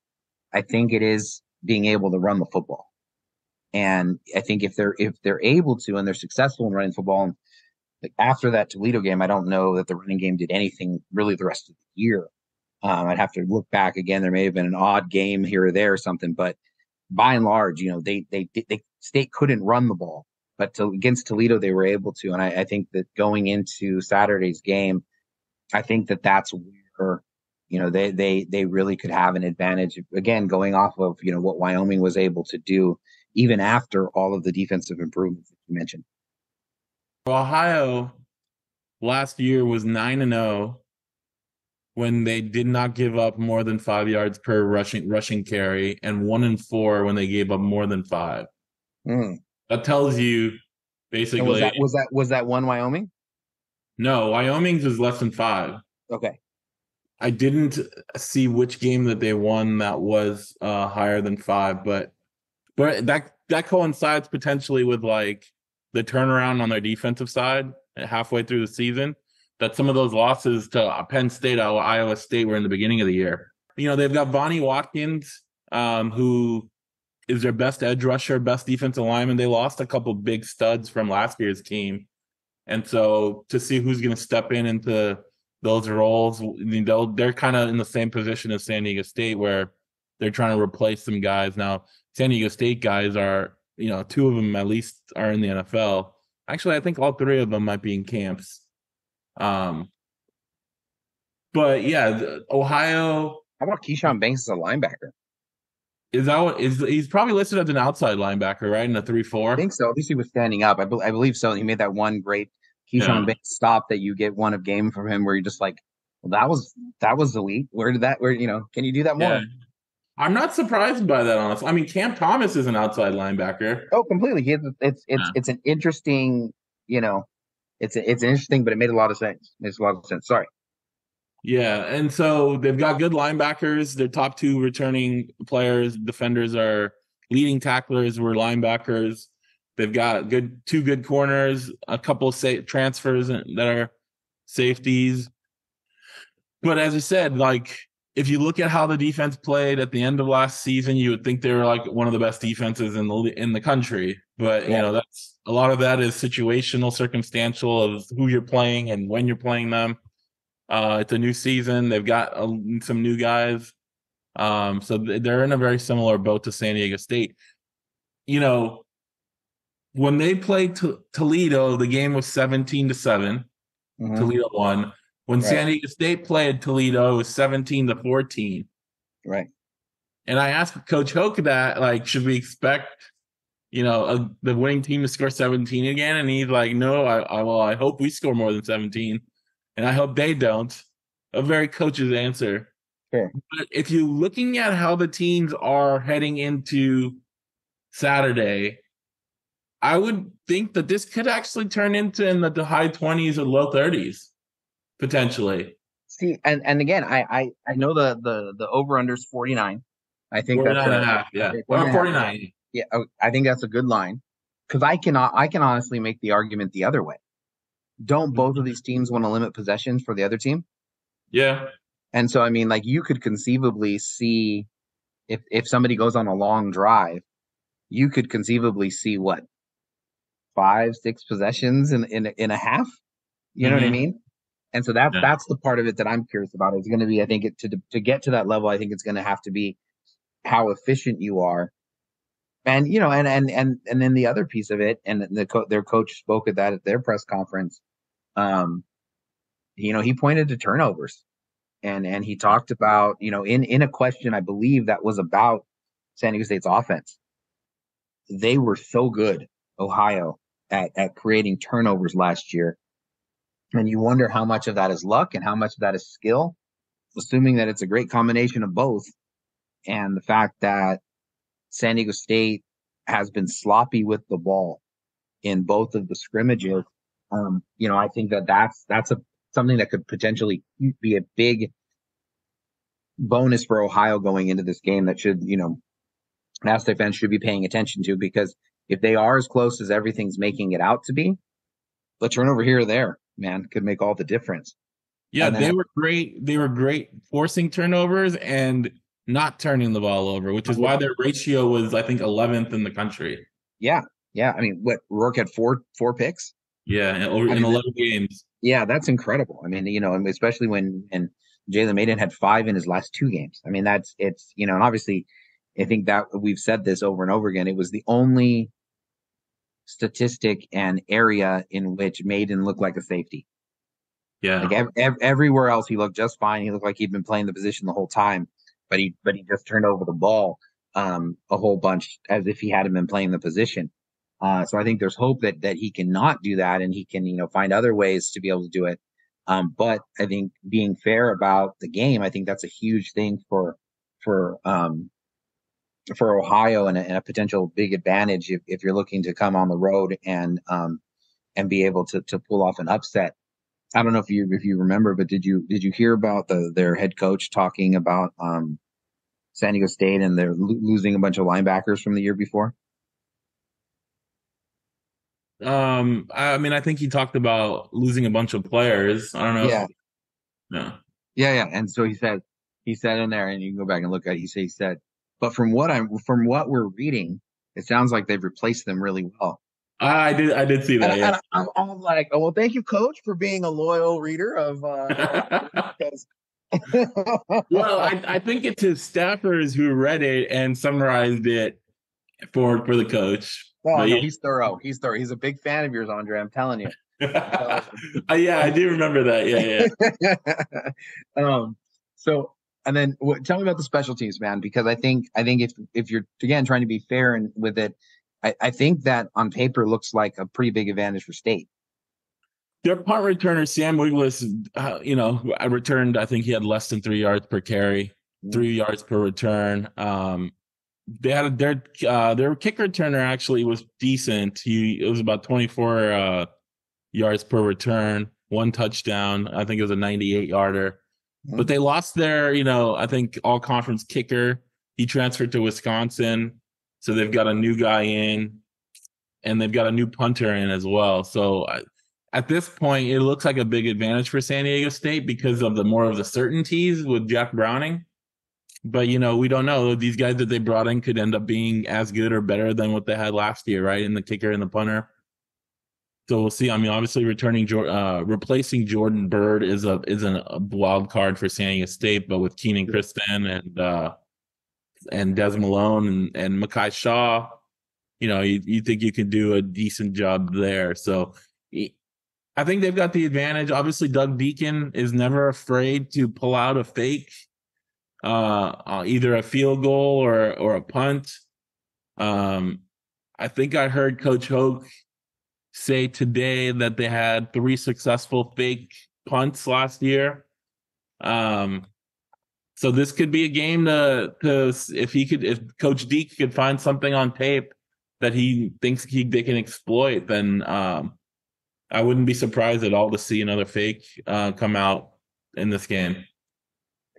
I think it is being able to run the football. And I think if they're if they're able to and they're successful in running football, and after that Toledo game, I don't know that the running game did anything really the rest of the year. Um, I'd have to look back again. There may have been an odd game here or there or something, but by and large, you know, they they they state couldn't run the ball, but to, against Toledo they were able to. And I, I think that going into Saturday's game, I think that that's where you know they they they really could have an advantage. Again, going off of you know what Wyoming was able to do, even after all of the defensive improvements that you mentioned. Ohio last year was 9 and 0 when they did not give up more than 5 yards per rushing rushing carry and 1 and 4 when they gave up more than 5. Mm. That tells you basically was that was that was that one Wyoming? no, Wyoming's is less than 5. Okay. I didn't see which game that they won that was uh, higher than five, but but that that coincides potentially with like the turnaround on their defensive side halfway through the season. That some of those losses to Penn State, Iowa State were in the beginning of the year. You know, they've got Vonnie Watkins, um, who is their best edge rusher, best defensive lineman. They lost a couple big studs from last year's team. And so to see who's going to step in into those roles, they're kind of in the same position as San Diego State where they're trying to replace some guys. Now, San Diego State guys are, you know, two of them at least are in the NFL. Actually, I think all three of them might be in camps. Um, but yeah, Ohio. How about Keyshawn Banks as a linebacker? Is that what is he's probably listed as an outside linebacker, right? In a three four. I think so. At least he was standing up. I, be, I believe so. He made that one great Keyshawn yeah. Banks stop that you get one of game from him, where you're just like, well, that was that was elite. Where did that? Where you know? Can you do that more? Yeah. I'm not surprised by that, honestly. I mean, Cam Thomas is an outside linebacker. Oh, completely. He, it's it's yeah. it's an interesting, you know, it's a, it's interesting, but it made a lot of sense. It makes a lot of sense. Sorry. Yeah, and so they've got good linebackers. Their top two returning players, defenders, are leading tacklers were linebackers. They've got good two good corners, a couple of sa- transfers that are safeties. But as I said, like if you look at how the defense played at the end of last season, you would think they were like one of the best defenses in the in the country. But yeah. you know, that's a lot of that is situational, circumstantial of who you're playing and when you're playing them. Uh, it's a new season. They've got uh, some new guys. Um, so they're in a very similar boat to San Diego State. You know, when they played T- Toledo, the game was 17 to 7. Mm-hmm. Toledo won. When right. San Diego State played Toledo, it was 17 to 14. Right. And I asked Coach Hoke that, like, should we expect, you know, a, the winning team to score 17 again? And he's like, no, I, I well, I hope we score more than 17 and I hope they don't. A very coach's answer. Sure. But if you're looking at how the teams are heading into Saturday, I would think that this could actually turn into in the high 20s or low 30s potentially. See, and and again, I I, I know the the the over under is 49. I think 49 that's and a half, yeah. Or 49. Yeah, oh, I think that's a good line. Cuz I can I can honestly make the argument the other way don't mm-hmm. both of these teams want to limit possessions for the other team? Yeah. And so I mean like you could conceivably see if if somebody goes on a long drive, you could conceivably see what five, six possessions in in in a half. You know mm-hmm. what I mm-hmm. mean? And so that yeah. that's the part of it that I'm curious about. It's going to be, I think, it, to to get to that level, I think it's going to have to be how efficient you are, and you know, and and and and then the other piece of it, and the co- their coach spoke at that at their press conference um, you know, he pointed to turnovers and, and he talked about, you know, in, in a question, I believe that was about San Diego State's offense. They were so good, Ohio, at, at creating turnovers last year. And you wonder how much of that is luck and how much of that is skill, assuming that it's a great combination of both. And the fact that San Diego State has been sloppy with the ball in both of the scrimmages um, you know, I think that that's, that's a, something that could potentially be a big bonus for Ohio going into this game that should, you know, Aztec fans should be paying attention to because if they are as close as everything's making it out to be, the turnover here or there, man, could make all the difference. Yeah, they were great. They were great forcing turnovers and not turning the ball over, which is why their ratio was, I think, 11th in the country. Yeah, yeah. I mean, what Rourke had four four picks. Yeah, in, in mean, 11 games. Yeah, that's incredible. I mean, you know, especially when and Jalen Mayden had five in his last two games. I mean, that's it's you know, and obviously, I think that we've said this over and over again. It was the only statistic and area in which Mayden looked like a safety. Yeah. Like ev- ev- everywhere else, he looked just fine. He looked like he'd been playing the position the whole time, but he but he just turned over the ball um, a whole bunch as if he hadn't been playing the position. Uh, so I think there's hope that that he can not do that and he can you know find other ways to be able to do it. Um, but I think being fair about the game, I think that's a huge thing for for um, for Ohio and a, and a, potential big advantage if, if you're looking to come on the road and um, and be able to to pull off an upset I don't know if you if you remember, but did you did you hear about the their head coach talking about um, San Diego State and they're lo- losing a bunch of linebackers from the year before? Um, I mean, I think he talked about losing a bunch of players. I don't know. Yeah. No. Yeah, yeah. And so he said, he said in there, and you can go back and look at it. He said, he said, but from what I'm, from what we're reading, it sounds like they've replaced them really well. I did. I did see that. And, Yeah. and I'm all like, oh, well, thank you, coach, for being a loyal reader of, uh, well, I, I think it's his staffers who read it and summarized it for for the coach. Oh, no, yeah. he's thorough. He's thorough. He's a big fan of yours, Andre. I'm telling you. Uh, yeah, I do remember that. Yeah, yeah. um, so and then what, tell me about the special teams, man, because I think I think if if you're again trying to be fair and with it, I, I think that on paper looks like a pretty big advantage for state. Their punt returner Sam Wiglusz, uh, you know, I returned. I think he had less than three yards per carry, three yards per return. Um, they had a, their uh, their kick returner actually was decent. He it was about twenty four uh, yards per return, one touchdown. I think it was a ninety eight yarder. But they lost their, you know, I think all conference kicker. He transferred to Wisconsin, so they've got a new guy in, and they've got a new punter in as well. So I, at this point, it looks like a big advantage for San Diego State because of the more of the certainties with Jack Browning. But you know, we don't know. These guys that they brought in could end up being as good or better than what they had last year, right? In the kicker and the punter. So we'll see. I mean, obviously, returning uh, replacing Jordan Byrd is a is an, a wild card for San Diego State, but with Keenan Christon and uh, and Des Malone and and Mekhi Shaw, you know, you, you think you can do a decent job there. So I think they've got the advantage. Obviously, Doug Deakin is never afraid to pull out a fake, uh, uh, either a field goal or or a punt. Um, I think I heard Coach Hoke say today that they had three successful fake punts last year. Um, so this could be a game to to if he could if Coach Deke could find something on tape that he thinks he they can exploit, then um, I wouldn't be surprised at all to see another fake uh, come out in this game.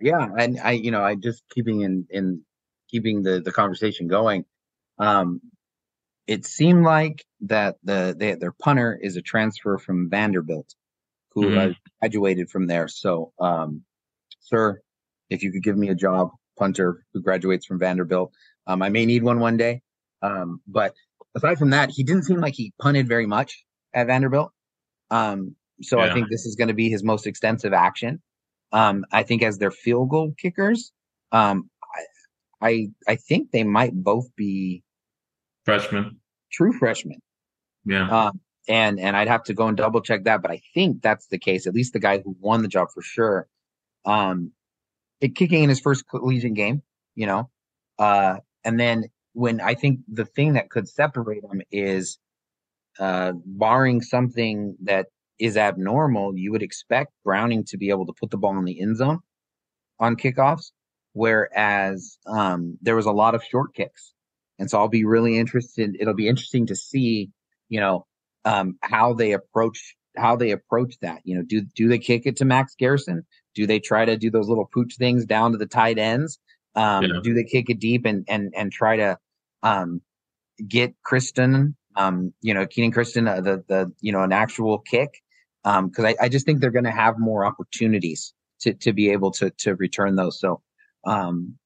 Yeah, and I, you know, I just keeping in in keeping the the conversation going. Um, it seemed like that the they, their punter is a transfer from Vanderbilt, who Mhm. uh, graduated from there. So, um, sir, if you could give me a job, punter who graduates from Vanderbilt, um, I may need one one day. Um, but aside from that, he didn't seem like he punted very much at Vanderbilt. Um, so I think this is going to be his most extensive action. Um, I think as their field goal kickers, um, I, I I think they might both be Freshman, true freshman. yeah, Um, and and I'd have to go and double check that, but I think that's the case. At least the guy who won the job for sure. Um, it kicking in his first collegiate game, you know, uh, and then when I think the thing that could separate him is, uh, barring something that is abnormal, you would expect Browning to be able to put the ball in the end zone on kickoffs, whereas um, there was a lot of short kicks. And so I'll be really interested. It'll be interesting to see, you know, um, how they approach how they approach that. You know, do do they kick it to Max Garrison? Do they try to do those little pooch things down to the tight ends? Um, Yeah. Do they kick it deep and and and try to um, get Christon, um, you know, Keenan Christon, uh, the the you know an actual kick? Because I, I just think they're going to have more opportunities to to be able to to return those. So um,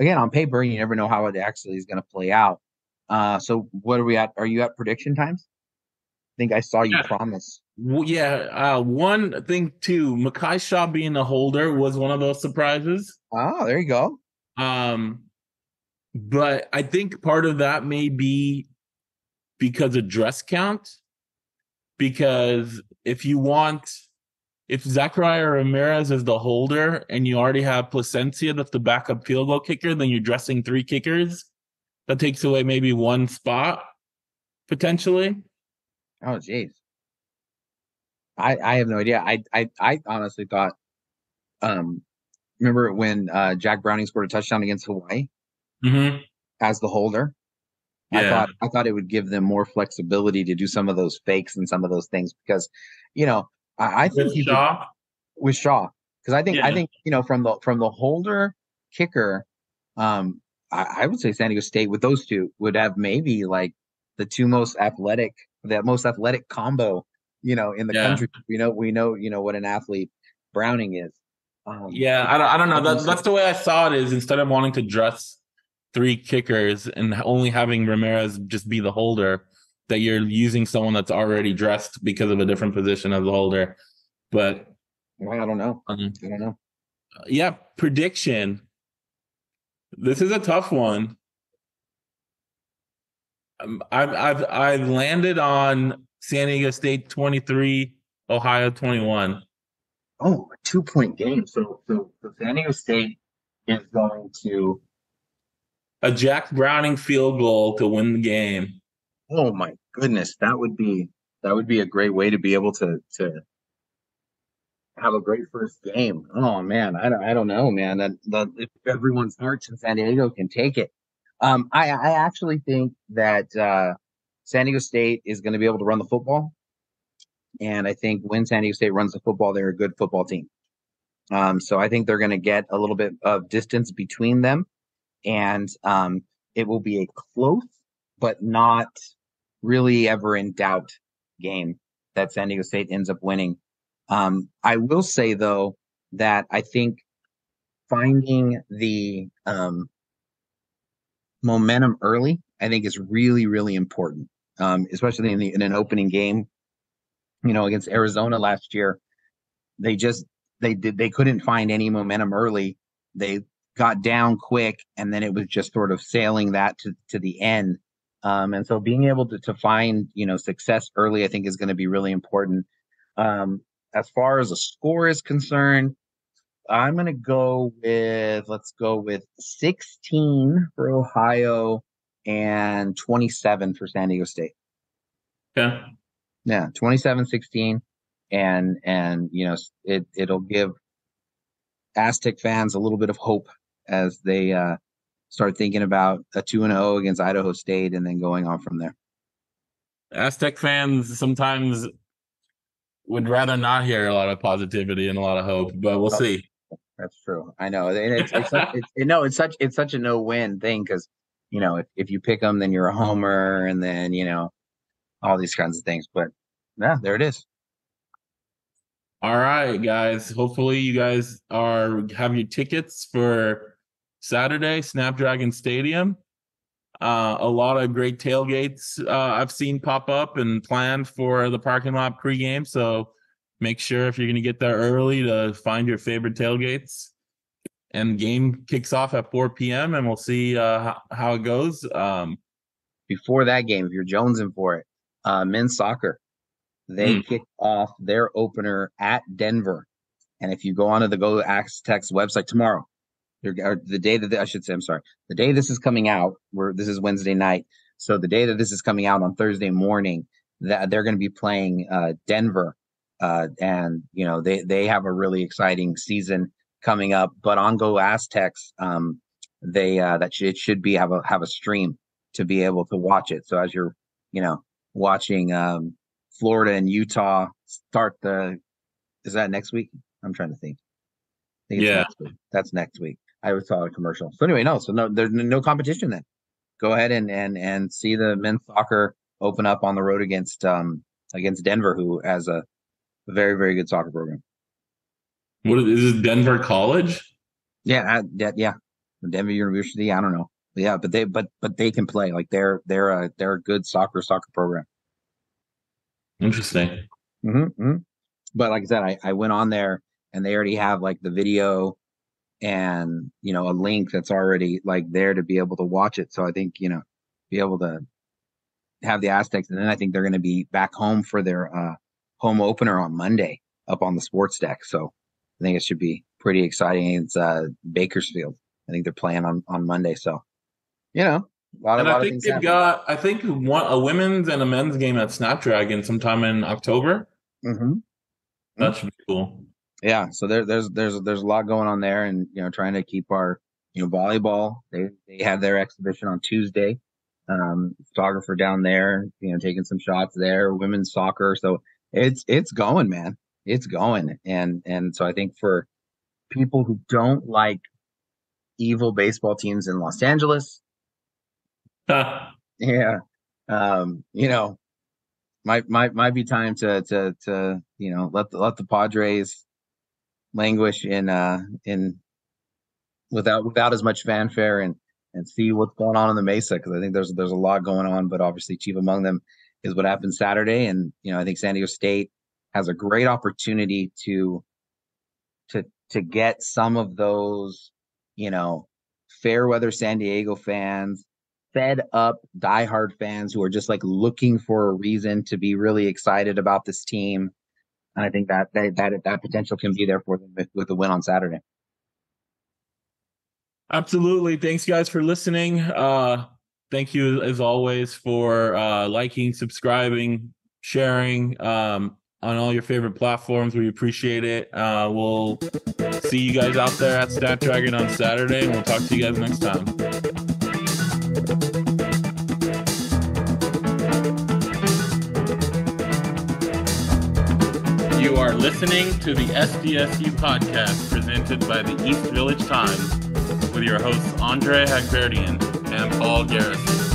again, on paper, you never know how it actually is going to play out. Uh, so what are we at? Are you at prediction times? I think I saw you Yeah. promise. Well, yeah. Uh, one thing too, Mekhi Shaw being the holder was one of those surprises. Oh, there you go. Um, but I think part of that may be because of dress count. Because if you want, if Zachariah Ramirez is the holder and you already have Placencia that's the backup field goal kicker, then you're dressing three kickers. That takes away maybe one spot potentially. Oh, jeez. I I have no idea. I I I honestly thought, um, remember when uh, Jack Browning scored a touchdown against Hawaii Mm-hmm. as the holder? Yeah. I thought I thought it would give them more flexibility to do some of those fakes and some of those things because, you know, I, I think With you could- Shaw. with Shaw because I think I think you know from the from the holder kicker, um, I, I would say San Diego State with those two would have maybe like the two most athletic, the most athletic combo, you know, in the Yeah. country. We know we know you know what an athlete Browning is. Um, Yeah, I don't, I don't know. That's that's the way I saw it. Is instead of wanting to dress three kickers and only having Ramirez just be the holder, that you're using someone that's already dressed because of a different position as a holder. But well, I don't know. um, I don't know. yeah, prediction. This is a tough one. Um, I've I've I've landed on San Diego State twenty three, Ohio twenty one. Oh, a two point game. So so, so San Diego State is going to. A Jack Browning field goal to win the game. Oh my goodness, that would be that would be a great way to be able to to have a great first game. Oh man, I don't I don't know, man. That, that if everyone's hearts in San Diego can take it. Um, I I actually think that uh, San Diego State is going to be able to run the football, and I think when San Diego State runs the football, they're a good football team. Um, so I think they're going to get a little bit of distance between them, and um, it will be a close but not really ever in doubt game that San Diego State ends up winning. Um, I will say though that I think finding the um, momentum early, I think is really, really important, um, especially in, the, in an opening game. You know, against Arizona last year, they just they did they couldn't find any momentum early. They got down quick, and then it was just sort of sailing that to to the end. Um, and so being able to, to find, you know, success early, I think is going to be really important. Um, as far as a score is concerned, I'm going to go with, let's go with 16 for Ohio and 27 for San Diego State. Okay. Yeah, 27 16. And, and, you know, it, it'll give Aztec fans a little bit of hope as they, uh, start thinking about a 2 and 0 against Idaho State and then going on from there. Aztec fans sometimes would rather not hear a lot of positivity and a lot of hope, but we'll see. That's true. I know. And it's, it's, such, it's it, no, it's such it's such a no win thing because you know if, if you pick them, then you're a homer, and then you know all these kinds of things. But yeah, there it is. All right, guys. Hopefully, you guys are have your tickets for Saturday, Snapdragon Stadium. Uh, a lot of great tailgates uh, I've seen pop up and planned for the parking lot pregame. So make sure if you're going to get there early to find your favorite tailgates. And game kicks off at 4 p.m. and we'll see uh, how, it goes. Um, Before that game, if you're jonesing for it, uh, men's soccer, they Mm. kick off their opener at Denver, and if you go onto the Go Aztecs website tomorrow, or the day that I should say, I'm sorry, the day this is coming out, where this is Wednesday night, so the day that this is coming out on Thursday morning, that they're going to be playing uh, Denver, uh, and you know they they have a really exciting season coming up. But on Go Aztecs, um, they uh, that should, it should be have a have a stream to be able to watch it. So as you're you know watching um, Florida and Utah start the is that next week? I'm trying to think. I think it's Yeah. next week. That's next week. I was saw a commercial. So anyway, no, so no, there's no competition then. Go ahead and and and see the men's soccer open up on the road against um against Denver, who has a very very good soccer program. what is, is this Denver College? Yeah, uh, that, yeah, Denver University. I don't know. Yeah, but they but but they can play like they're they're a they're a good soccer soccer program. Interesting. hmm hmm But like I said, I, I went on there and they already have like the video and you know a link that's already like there to be able to watch it. So I think you know be able to have the Aztecs, and then I think they're going to be back home for their uh, home opener on Monday up on the sports deck. So I think it should be pretty exciting. It's uh, Bakersfield. I think they're playing on on Monday. So you know lot, And I think they've happening. got, I think one a women's and a men's game at Snapdragon sometime in October. hmm That should be cool. Yeah so there, there's there's there's a lot going on there and you know trying to keep our you know volleyball they they had their exhibition on tuesday um photographer down there you know taking some shots there women's soccer so it's it's going man it's going. And and so I think for people who don't like evil baseball teams in Los Angeles, yeah, um, you know, might might might be time to to to you know let the, let the Padres languish in uh in without without as much fanfare and and see what's going on in the Mesa because I think there's there's a lot going on, but obviously chief among them is what happened Saturday, and you know I think San Diego State has a great opportunity to to to get some of those you know fair weather San Diego fans, fed up diehard fans who are just like looking for a reason to be really excited about this team. And I think that that that, that potential can be there for them with, with the win on Saturday. Absolutely. Thanks guys for listening. Uh thank you as always for uh liking, subscribing, sharing um on all your favorite platforms. We appreciate it. Uh we'll see you guys out there at Snapdragon on Saturday and we'll talk to you guys next time. Listening to the SDSU podcast presented by the East Village Times with your hosts Andre Haghverdian and Paul Garrison.